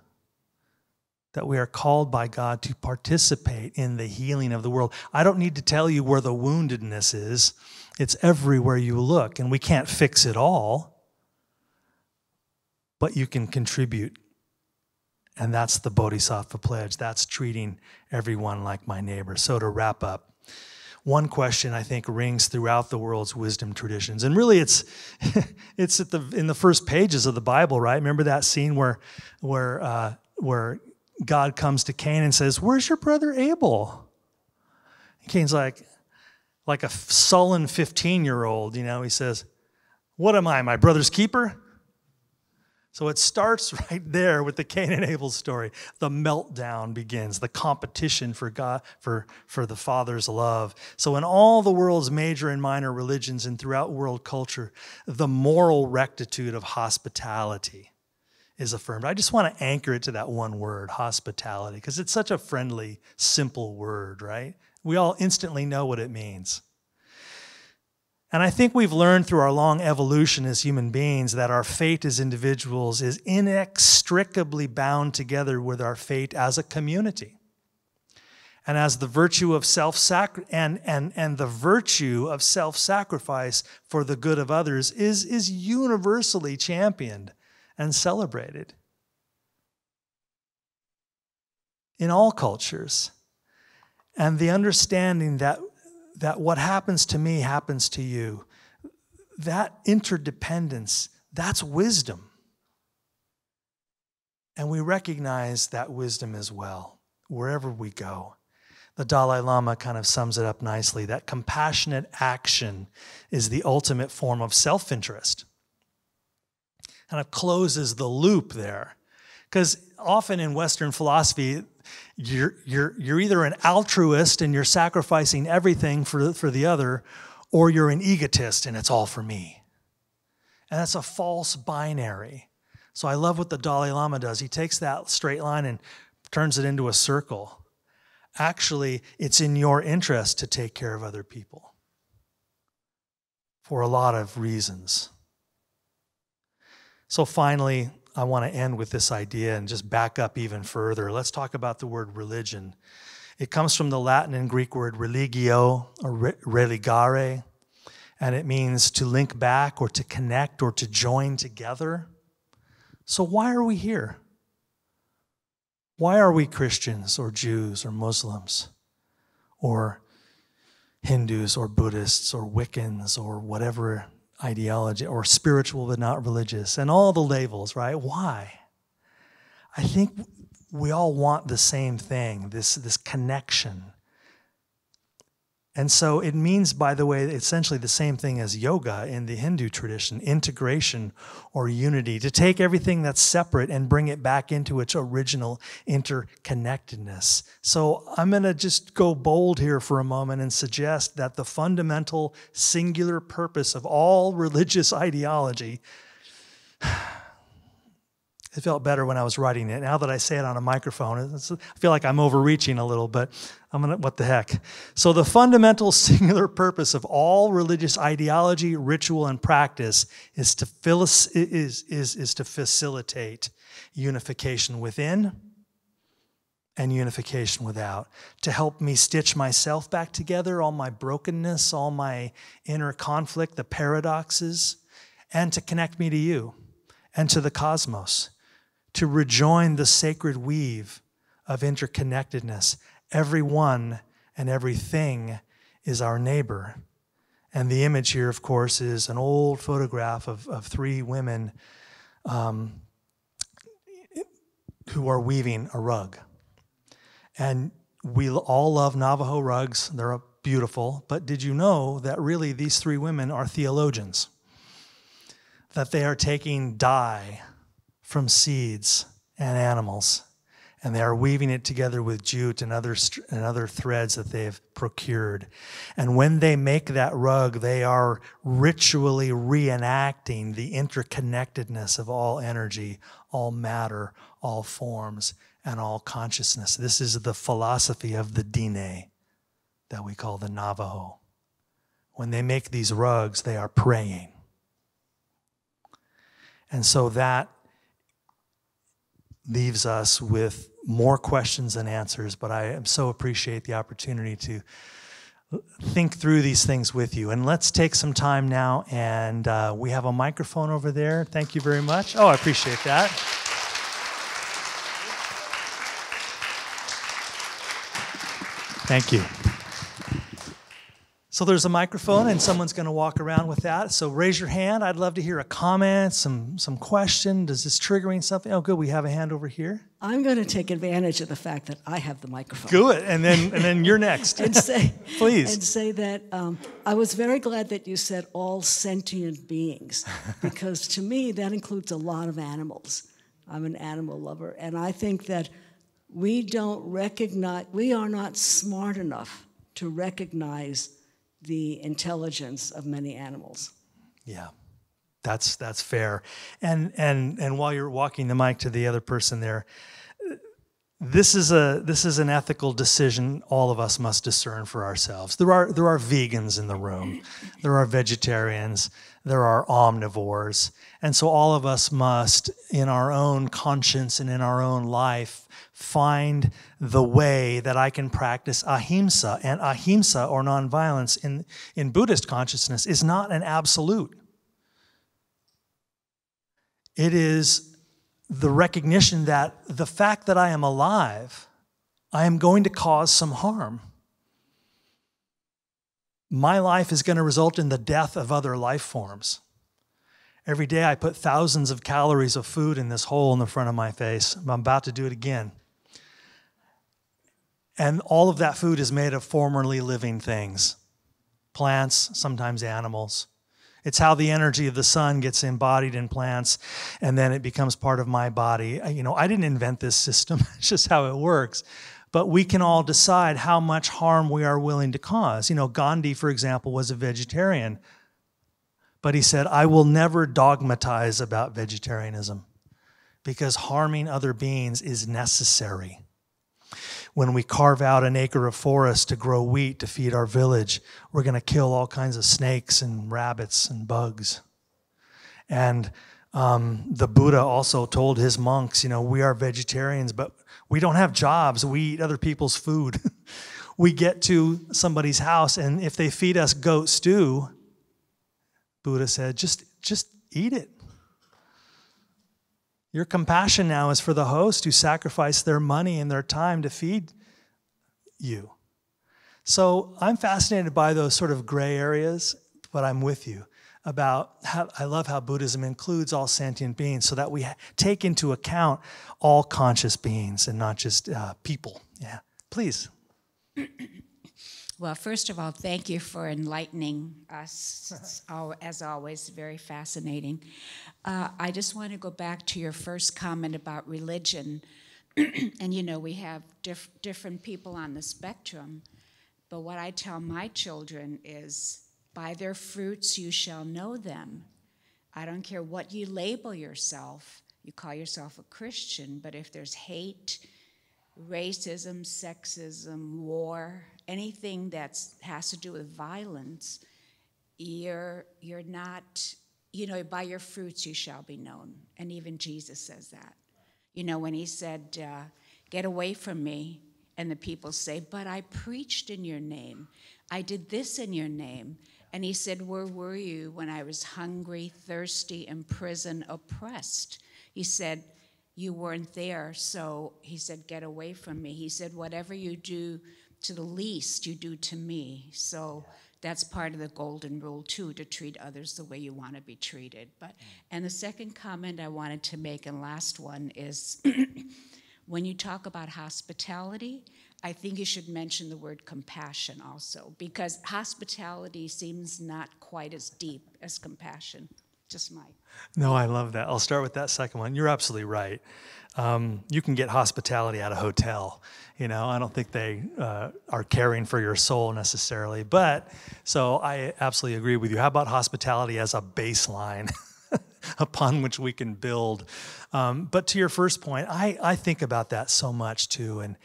That we are called by God to participate in the healing of the world. I don't need to tell you where the woundedness is, it's everywhere you look, and we can't fix it all, but you can contribute and that's the Bodhisattva pledge. That's treating everyone like my neighbor. So to wrap up, one question I think rings throughout the world's wisdom traditions, and really it's it's at the in the first pages of the Bible, right? Remember that scene where where uh, where God comes to Cain and says, "Where's your brother Abel?" And Cain's like, like a sullen fifteen year old, you know. He says, "What am I, my brother's keeper?" So it starts right there with the Cain and Abel story. The meltdown begins, the competition for God, for, for the Father's love. So in all the world's major and minor religions and throughout world culture, the moral rectitude of hospitality is affirmed. I just want to anchor it to that one word, hospitality, because it's such a friendly, simple word, right? We all instantly know what it means. And I think we've learned through our long evolution as human beings that our fate as individuals is inextricably bound together with our fate as a community. And as the virtue of self and, and, and the virtue of self-sacrifice for the good of others is, is universally championed and celebrated. In all cultures. And the understanding that that what happens to me happens to you. That interdependence, that's wisdom. And we recognize that wisdom as well, wherever we go. The Dalai Lama kind of sums it up nicely that compassionate action is the ultimate form of self interest. Kind of closes the loop there. Because often in Western philosophy, you're, you're, you're either an altruist and you're sacrificing everything for, for the other, or you're an egotist and it's all for me. And that's a false binary. So I love what the Dalai Lama does. He takes that straight line and turns it into a circle. Actually, it's in your interest to take care of other people for a lot of reasons. So finally, I want to end with this idea and just back up even further. Let's talk about the word religion. It comes from the Latin and Greek word religio or religare, and it means to link back or to connect or to join together. So, why are we here? Why are we Christians or Jews or Muslims or Hindus or Buddhists or Wiccans or whatever ideology or spiritual but not religious and all the labels, right? Why? I think we all want the same thing, this, this connection. And so it means, by the way, essentially the same thing as yoga in the Hindu tradition integration or unity, to take everything that's separate and bring it back into its original interconnectedness. So I'm going to just go bold here for a moment and suggest that the fundamental singular purpose of all religious ideology it felt better when I was writing it. Now that I say it on a microphone, I feel like I'm overreaching a little, but I'm gonna, what the heck. So, the fundamental singular purpose of all religious ideology, ritual, and practice is to, is, is, is to facilitate unification within and unification without, to help me stitch myself back together, all my brokenness, all my inner conflict, the paradoxes, and to connect me to you and to the cosmos to rejoin the sacred weave of interconnectedness. Everyone and everything is our neighbor. And the image here, of course, is an old photograph of, of three women um, who are weaving a rug. And we all love Navajo rugs, they're beautiful. But did you know that really these three women are theologians? That they are taking dye from seeds and animals, and they are weaving it together with jute and other, and other threads that they've procured. And when they make that rug, they are ritually reenacting the interconnectedness of all energy, all matter, all forms, and all consciousness. This is the philosophy of the Diné that we call the Navajo. When they make these rugs, they are praying. And so that leaves us with more questions than answers, but I am so appreciate the opportunity to think through these things with you. And let's take some time now, and uh, we have a microphone over there. Thank you very much. Oh, I appreciate that. Thank you. So there's a microphone, and someone's going to walk around with that. So raise your hand. I'd love to hear a comment, some some question. Does this triggering something? Oh, good. We have a hand over here. I'm going to take advantage of the fact that I have the microphone. Good, and then and then you're next. and say, please, and say that um, I was very glad that you said all sentient beings, because to me that includes a lot of animals. I'm an animal lover, and I think that we don't recognize we are not smart enough to recognize the intelligence of many animals. Yeah. That's that's fair. And and and while you're walking the mic to the other person there, this is a this is an ethical decision all of us must discern for ourselves. There are there are vegans in the room. There are vegetarians, there are omnivores. And so all of us must in our own conscience and in our own life find the way that I can practice ahimsa. And ahimsa, or nonviolence, in, in Buddhist consciousness, is not an absolute. It is the recognition that the fact that I am alive, I am going to cause some harm. My life is going to result in the death of other life forms. Every day I put thousands of calories of food in this hole in the front of my face. I'm about to do it again. And all of that food is made of formerly living things plants, sometimes animals. It's how the energy of the sun gets embodied in plants and then it becomes part of my body. You know, I didn't invent this system, it's just how it works. But we can all decide how much harm we are willing to cause. You know, Gandhi, for example, was a vegetarian, but he said, I will never dogmatize about vegetarianism because harming other beings is necessary when we carve out an acre of forest to grow wheat to feed our village, we're going to kill all kinds of snakes and rabbits and bugs. And um, the Buddha also told his monks, you know, we are vegetarians, but we don't have jobs. We eat other people's food. we get to somebody's house, and if they feed us goat stew, Buddha said, just, just eat it. Your compassion now is for the host who sacrificed their money and their time to feed you. So I'm fascinated by those sort of gray areas, but I'm with you about how I love how Buddhism includes all sentient beings so that we take into account all conscious beings and not just uh, people. Yeah, please. Well, first of all, thank you for enlightening us. As always, very fascinating. Uh, I just want to go back to your first comment about religion. and you know, we have diff- different people on the spectrum. But what I tell my children is by their fruits you shall know them. I don't care what you label yourself, you call yourself a Christian, but if there's hate, racism, sexism, war, anything that has to do with violence, you're, you're not, you know, by your fruits you shall be known. And even Jesus says that. You know, when he said, uh, Get away from me, and the people say, But I preached in your name, I did this in your name. And he said, Where were you when I was hungry, thirsty, in prison, oppressed? He said, You weren't there. So he said, Get away from me. He said, Whatever you do to the least, you do to me. So that's part of the golden rule, too, to treat others the way you want to be treated. But, and the second comment I wanted to make, and last one, is when you talk about hospitality, I think you should mention the word compassion also, because hospitality seems not quite as deep as compassion. Just my. No, I love that. I'll start with that second one. You're absolutely right. Um, you can get hospitality at a hotel. You know, I don't think they uh, are caring for your soul necessarily. But so I absolutely agree with you. How about hospitality as a baseline? upon which we can build. Um, but to your first point, I, I think about that so much too. And,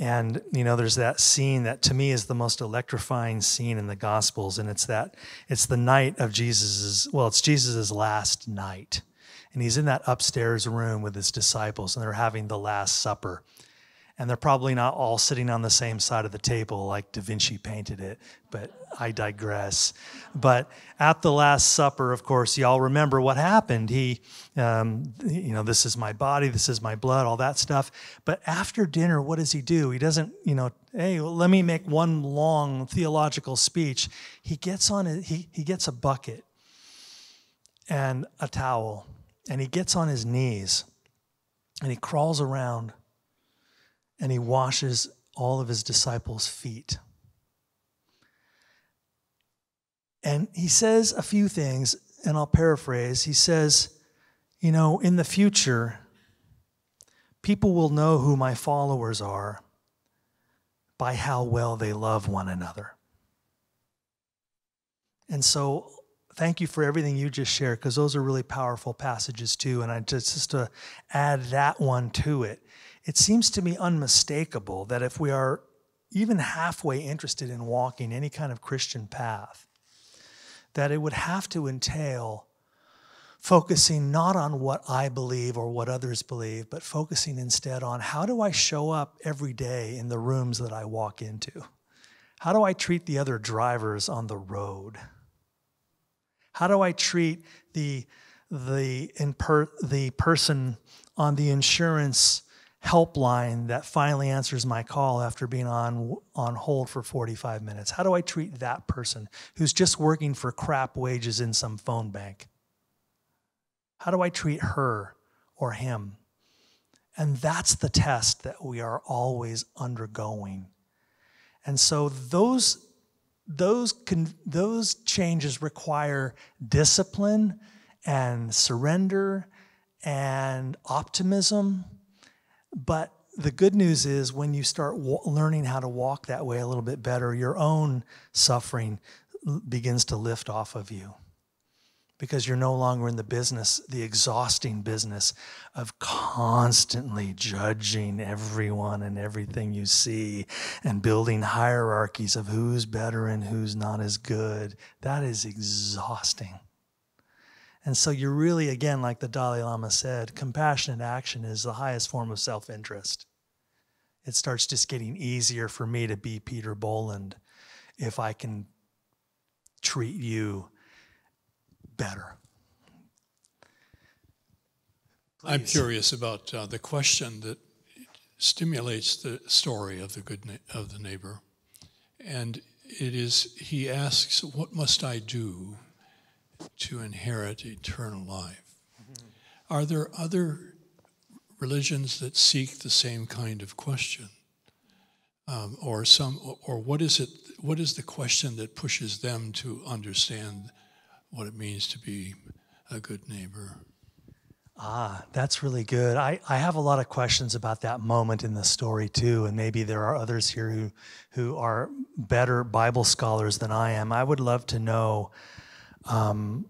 and, you know, there's that scene that to me is the most electrifying scene in the Gospels. And it's that, it's the night of Jesus's, well, it's Jesus's last night. And he's in that upstairs room with his disciples and they're having the Last Supper and they're probably not all sitting on the same side of the table like Da Vinci painted it, but I digress. But at the Last Supper, of course, y'all remember what happened. He, um, you know, this is my body, this is my blood, all that stuff. But after dinner, what does he do? He doesn't, you know, hey, well, let me make one long theological speech. He gets on, a, he, he gets a bucket and a towel, and he gets on his knees and he crawls around and he washes all of his disciples' feet. And he says a few things, and I'll paraphrase. He says, You know, in the future, people will know who my followers are by how well they love one another. And so, thank you for everything you just shared, because those are really powerful passages too. And I just, just to add that one to it it seems to me unmistakable that if we are even halfway interested in walking any kind of Christian path, that it would have to entail focusing not on what I believe or what others believe, but focusing instead on how do I show up every day in the rooms that I walk into? How do I treat the other drivers on the road? How do I treat the, the, per, the person on the insurance helpline that finally answers my call after being on on hold for 45 minutes? How do I treat that person who's just working for crap wages in some phone bank? How do I treat her or him? And that's the test that we are always undergoing. And so those those can, those changes require discipline and surrender and optimism but the good news is when you start learning how to walk that way a little bit better, your own suffering begins to lift off of you because you're no longer in the business, the exhausting business of constantly judging everyone and everything you see and building hierarchies of who's better and who's not as good. That is exhausting. And so you're really, again, like the Dalai Lama said, compassionate action is the highest form of self interest. It starts just getting easier for me to be Peter Bolland if I can treat you better. Please. I'm curious about uh, the question that stimulates the story of the good of the neighbor, and it is he asks, "What must I do to inherit eternal life. Are there other religions that seek the same kind of question? um, or some, or what is it? What is the question that pushes them to understand what it means to be a good neighbor? Ah, that's really good. I, I have a lot of questions about that moment in the story too, and maybe there are others here who who are better Bible scholars than I am. I would love to know um,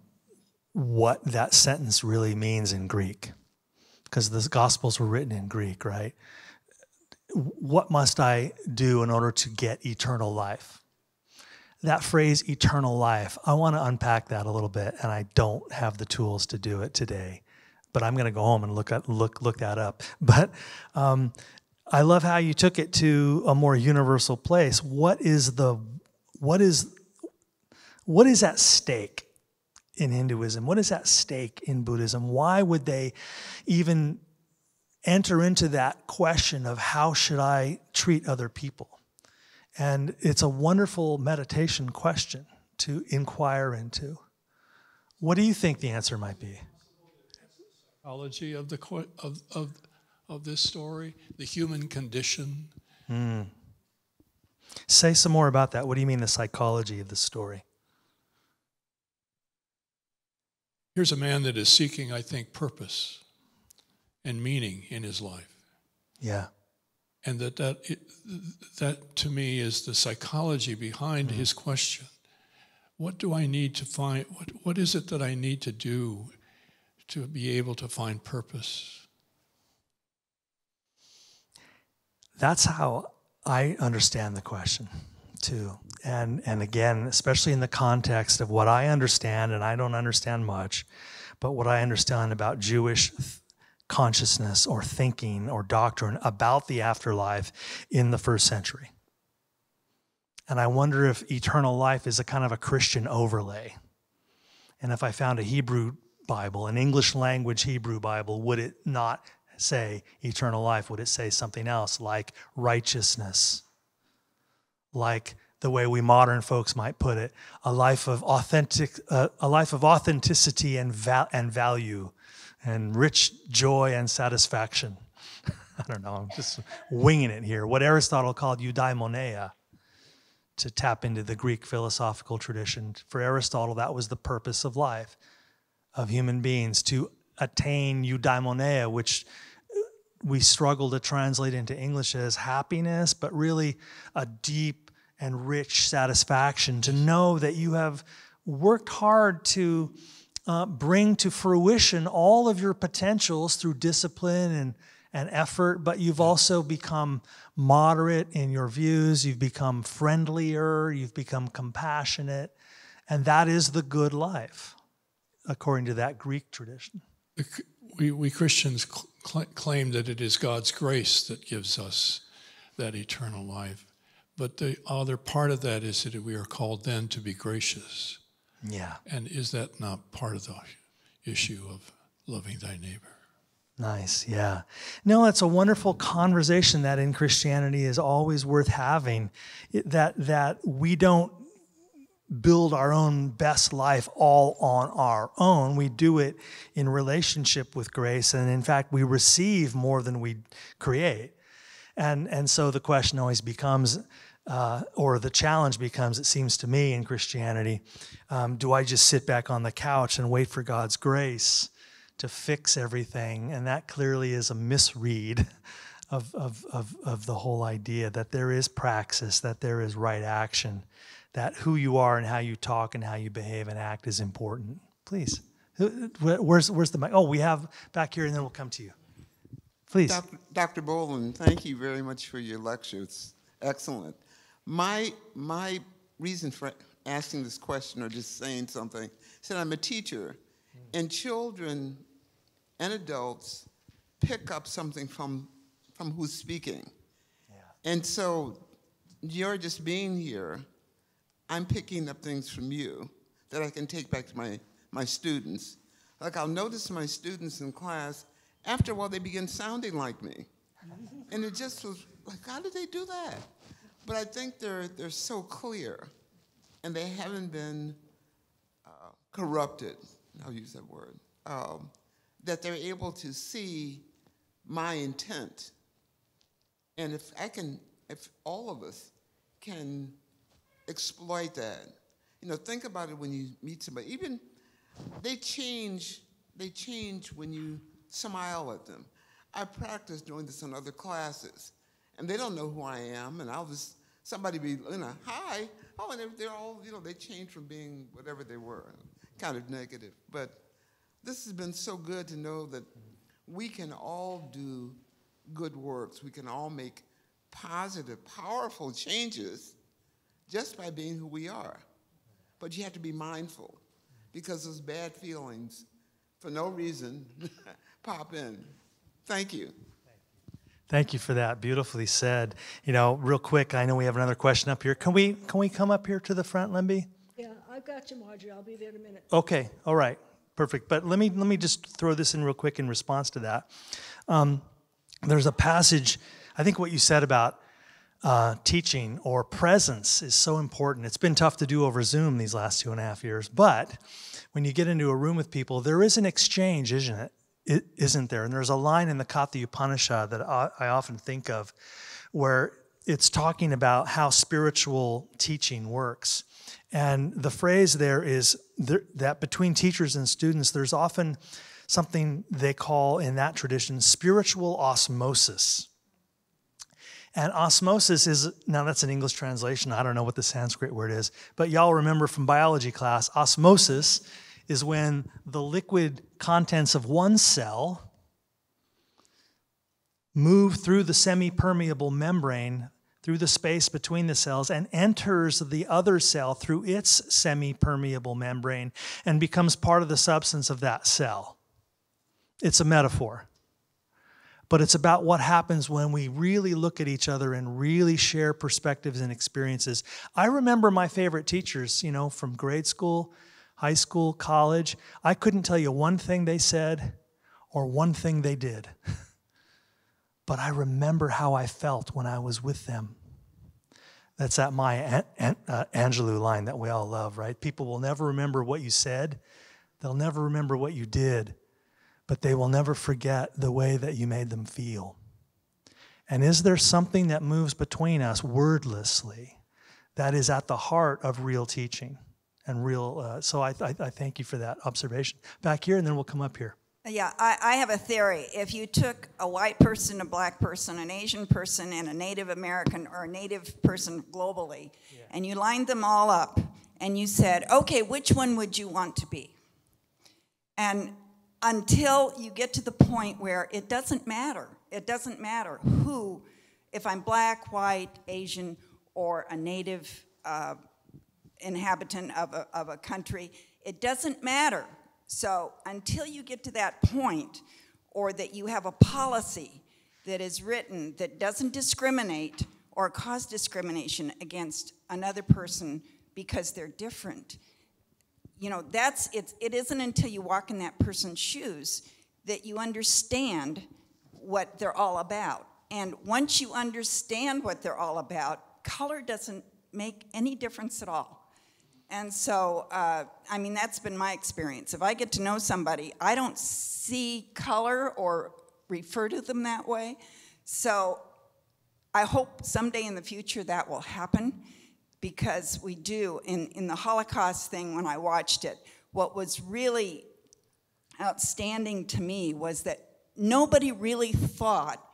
what that sentence really means in Greek, because the Gospels were written in Greek, right? What must I do in order to get eternal life? That phrase, eternal life, I want to unpack that a little bit, and I don't have the tools to do it today but I'm going to go home and look at, look look that up. But um, I love how you took it to a more universal place. What is the what is what is at stake in Hinduism? What is at stake in Buddhism? Why would they even enter into that question of how should I treat other people? And it's a wonderful meditation question to inquire into. What do you think the answer might be? Psychology of the of of of this story, the human condition. Mm. Say some more about that. What do you mean the psychology of the story? Here's a man that is seeking, I think, purpose and meaning in his life. Yeah. And that that that to me is the psychology behind mm. his question. What do I need to find? What what is it that I need to do to be able to find purpose. That's how I understand the question too. And and again, especially in the context of what I understand and I don't understand much, but what I understand about Jewish th- consciousness or thinking or doctrine about the afterlife in the first century. And I wonder if eternal life is a kind of a Christian overlay. And if I found a Hebrew Bible, an English language Hebrew Bible, would it not say eternal life? Would it say something else like righteousness? Like the way we modern folks might put it, a life of authentic, uh, a life of authenticity and, va- and value, and rich joy and satisfaction. I don't know. I'm just winging it here. What Aristotle called eudaimonia, to tap into the Greek philosophical tradition. For Aristotle, that was the purpose of life of human beings to attain eudaimonia, which we struggle to translate into English as happiness, but really a deep and rich satisfaction to know that you have worked hard to uh, bring to fruition all of your potentials through discipline and, and effort, but you've also become moderate in your views, you've become friendlier, you've become compassionate, and that is the good life according to that Greek tradition. We, we Christians cl- claim that it is God's grace that gives us that eternal life. But the other part of that is that we are called then to be gracious. Yeah. And is that not part of the issue of loving thy neighbor? Nice, yeah. No, it's a wonderful conversation that in Christianity is always worth having. That that we don't build our own best life all on our own. We do it in relationship with grace. And in fact, we receive more than we create. And, and so the question always becomes, uh, or the challenge becomes, it seems to me in Christianity, um, do I just sit back on the couch and wait for God's grace to fix everything? And that clearly is a misread. Of, of, of, of the whole idea that there is praxis, that there is right action, that who you are and how you talk and how you behave and act is important. Please. Where's, where's the mic? Oh, we have back here, and then we'll come to you. Please. Dr. Bolland, thank you very much for your lecture. It's excellent. My, my reason for asking this question or just saying something said I'm a teacher, and children and adults pick up something from, from who's speaking. Yeah. And so you're just being here I'm picking up things from you that I can take back to my, my students. Like I'll notice my students in class, after a while they begin sounding like me. And it just was like, how did they do that? But I think they're, they're so clear and they haven't been uh, corrupted, I'll use that word, um, that they're able to see my intent. And if I can if all of us can exploit that. You know, think about it when you meet somebody. Even they change, they change when you smile at them. I practice doing this in other classes, and they don't know who I am, and I'll just somebody be, you know, hi, oh, and they're, all, you know, they change from being whatever they were, kind of negative. But this has been so good to know that we can all do good works. We can all make positive, powerful changes just by being who we are. But you have to be mindful because those bad feelings, for no reason, pop in. Thank you. Thank you for that. Beautifully said. You know, real quick, I know we have another question up here. Can we can we come up here to the front, Lemby? Yeah, I've got you, Marjorie. I'll be there in a minute. Okay, all right, perfect. But let me let me just throw this in real quick in response to that. Um, there's a passage. I think what you said about uh, teaching or presence is so important. It's been tough to do over Zoom these last two and a half years, but when you get into a room with people, there is an exchange, isn't it? it isn't there? And there's a line in the Katha Upanishad that I, I often think of where it's talking about how spiritual teaching works. And the phrase there is that between teachers and students, there's often something they call in that tradition spiritual osmosis. And osmosis is, now that's an English translation. I don't know what the Sanskrit word is, but y'all remember from biology class, osmosis is when the liquid contents of one cell move through the semi permeable membrane, through the space between the cells, and enters the other cell through its semi permeable membrane and becomes part of the substance of that cell. It's a metaphor. But it's about what happens when we really look at each other and really share perspectives and experiences. I remember my favorite teachers, you know, from grade school high school, college, I couldn't tell you one thing they said or one thing they did. but I remember how I felt when I was with them. That's that Maya uh, Angelou line that we all love, right? People will never remember what you said, they'll never remember what you did, but they will never forget the way that you made them feel. And is there something that moves between us wordlessly that is at the heart of real teaching? and real. Uh, so I, I, I, thank you for that observation. Back here, and then we'll come up here. Yeah, I, I have a theory. If you took a white person, a black person, an Asian person, and a Native American or a Native person globally, yeah. and you lined them all up, and you said, okay, which one would you want to be? And until you get to the point where it doesn't matter, it doesn't matter who, if I'm black, white, Asian, or a Native uh, inhabitant of a, of a country, it doesn't matter. So until you get to that point, or that you have a policy that is written that doesn't discriminate or cause discrimination against another person because they're different, you know, that's it, it isn't until you walk in that person's shoes that you understand what they're all about. And once you understand what they're all about, color doesn't make any difference at all. And so, uh, I mean, that's been my experience. If I get to know somebody, I don't see color or refer to them that way. So I hope someday in the future that will happen because we do. In, in the Holocaust thing, when I watched it, what was really outstanding to me was that nobody really thought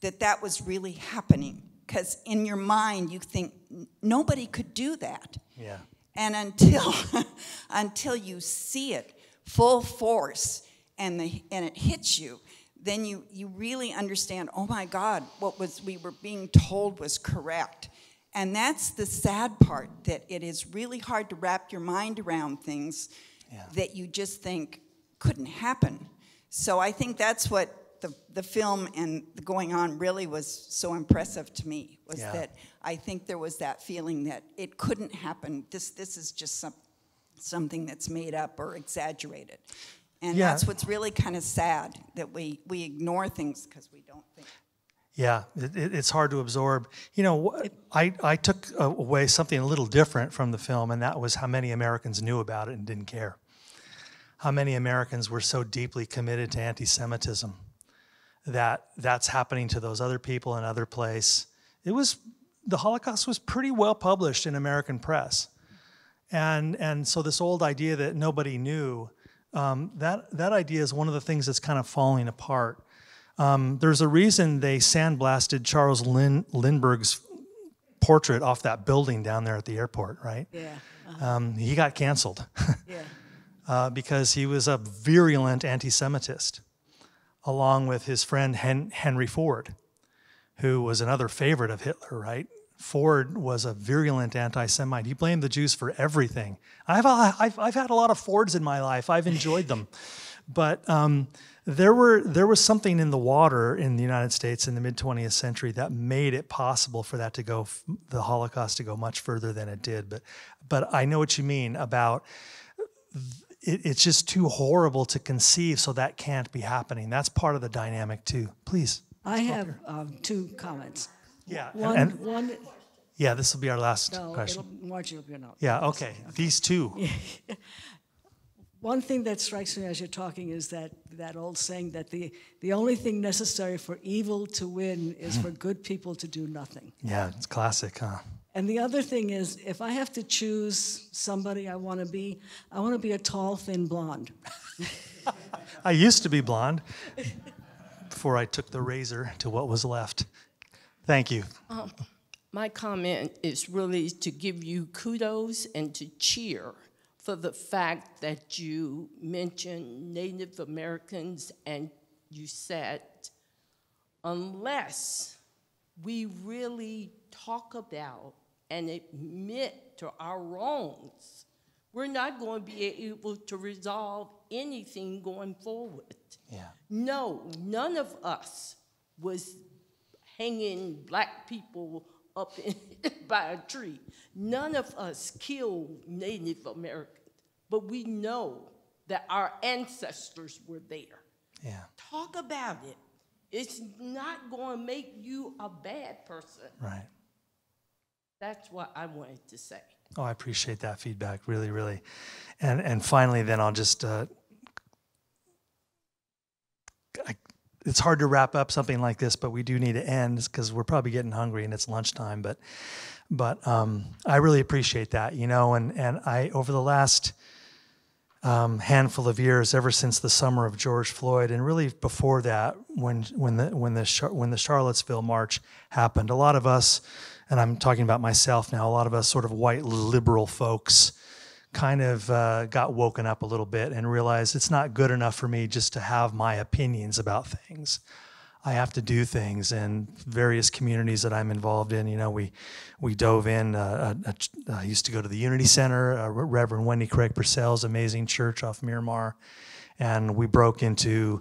that that was really happening because in your mind you think nobody could do that. Yeah. And until, until you see it full force and, the, and it hits you, then you, you really understand, oh my God, what was we were being told was correct. And that's the sad part, that it is really hard to wrap your mind around things yeah. that you just think couldn't happen. So I think that's what the, the film and the going on really was so impressive to me was yeah. that I think there was that feeling that it couldn't happen. This this is just some, something that's made up or exaggerated. And yeah. that's what's really kind of sad that we, we ignore things because we don't think. Yeah, it, it's hard to absorb. You know, I, I took away something a little different from the film, and that was how many Americans knew about it and didn't care. How many Americans were so deeply committed to anti Semitism that that's happening to those other people in other place. It was the Holocaust was pretty well published in American press. And, and so this old idea that nobody knew, um, that, that idea is one of the things that's kind of falling apart. Um, there's a reason they sandblasted Charles Lin, Lindbergh's portrait off that building down there at the airport, right? Yeah. Um, he got canceled Yeah. uh, because he was a virulent anti Semitist, along with his friend Hen- Henry Ford, who was another favorite of Hitler, right? Ford was a virulent anti Semite. He blamed the Jews for everything. I've, I've, I've had a lot of Fords in my life, I've enjoyed them. But um, there, were, there was something in the water in the United States in the mid 20th century that made it possible for that to go, the Holocaust to go much further than it did. But, but I know what you mean about it, it's just too horrible to conceive, so that can't be happening. That's part of the dynamic too. Please. I have um, two comments. Yeah. One, and- one, yeah, this will be our last no, question. Margie will be Yeah, okay. These two. One thing that strikes me as you're talking is that, that old saying that the, the only thing necessary for evil to win is for good people to do nothing. Yeah, it's classic, huh? And the other thing is, if I have to choose somebody I want to be, I want to be a tall, thin blonde. I used to be blonde before I took the razor to what was left. Thank you. Um, my comment is really to give you kudos and to cheer for the fact that you mentioned Native Americans and you said, unless we really talk about and admit to our wrongs, we're not going to be able to resolve anything going forward. Yeah. No, none of us was hanging black people up in, by a tree. None of us killed Native Americans, but we know that our ancestors were there. Yeah, Talk about it. It's not going to make you a bad person. right. That's what I wanted to say. Oh, I appreciate that feedback, really, really. And and finally, then I'll just. Uh, I, it's hard to wrap up something like this, but we do need to end because we're probably getting hungry and it's lunchtime. But, but um, I really appreciate that, you know. And and I over the last um, handful of years, ever since the summer of George Floyd, and really before that, when when the when the when the Charlottesville march happened, a lot of us, and I'm talking about myself now, a lot of us sort of white liberal folks, kind of uh, got woken up a little bit and realized it's not good enough for me just to have my opinions about things. I have to do things in various communities that I'm involved in. You know, we we dove in. Uh, uh, I used to go to the Unity Center, uh, Reverend Wendy Craig Purcell's amazing church off Miramar, and we broke into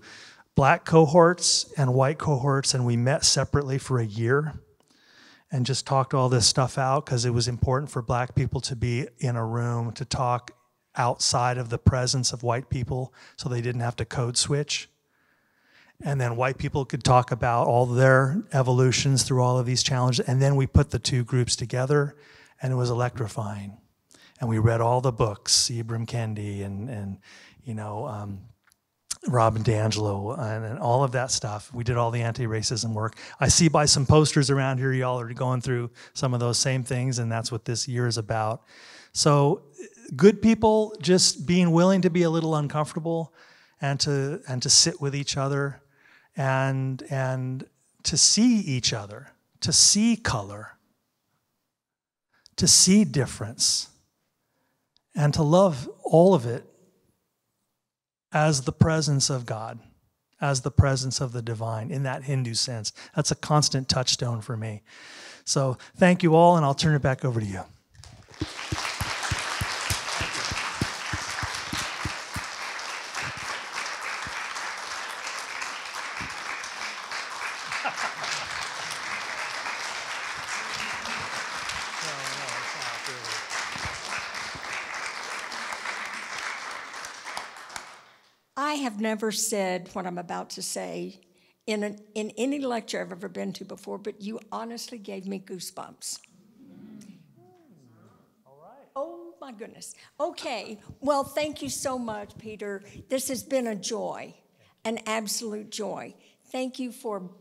black cohorts and white cohorts, and we met separately for a year and just talked all this stuff out because it was important for black people to be in a room to talk outside of the presence of white people so they didn't have to code switch. And then white people could talk about all their evolutions through all of these challenges. And then we put the two groups together, and it was electrifying. And we read all the books, Ibram Kendi and, and you know, um, Robin DiAngelo and, and all of that stuff. We did all the anti-racism work. I see by some posters around here, y'all are going through some of those same things, and that's what this year is about. So, good people just being willing to be a little uncomfortable, and to and to sit with each other, and and to see each other, to see color, to see difference, and to love all of it as the presence of God, as the presence of the divine in that Hindu sense. That's a constant touchstone for me. So thank you all, and I'll turn it back over to you. I have never said what I'm about to say in, an, in any lecture I've ever been to before, but you honestly gave me goosebumps. Oh my goodness. Okay. Well, thank you so much, Peter. This has been a joy, an absolute joy. Thank you for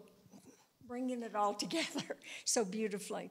bringing it all together so beautifully.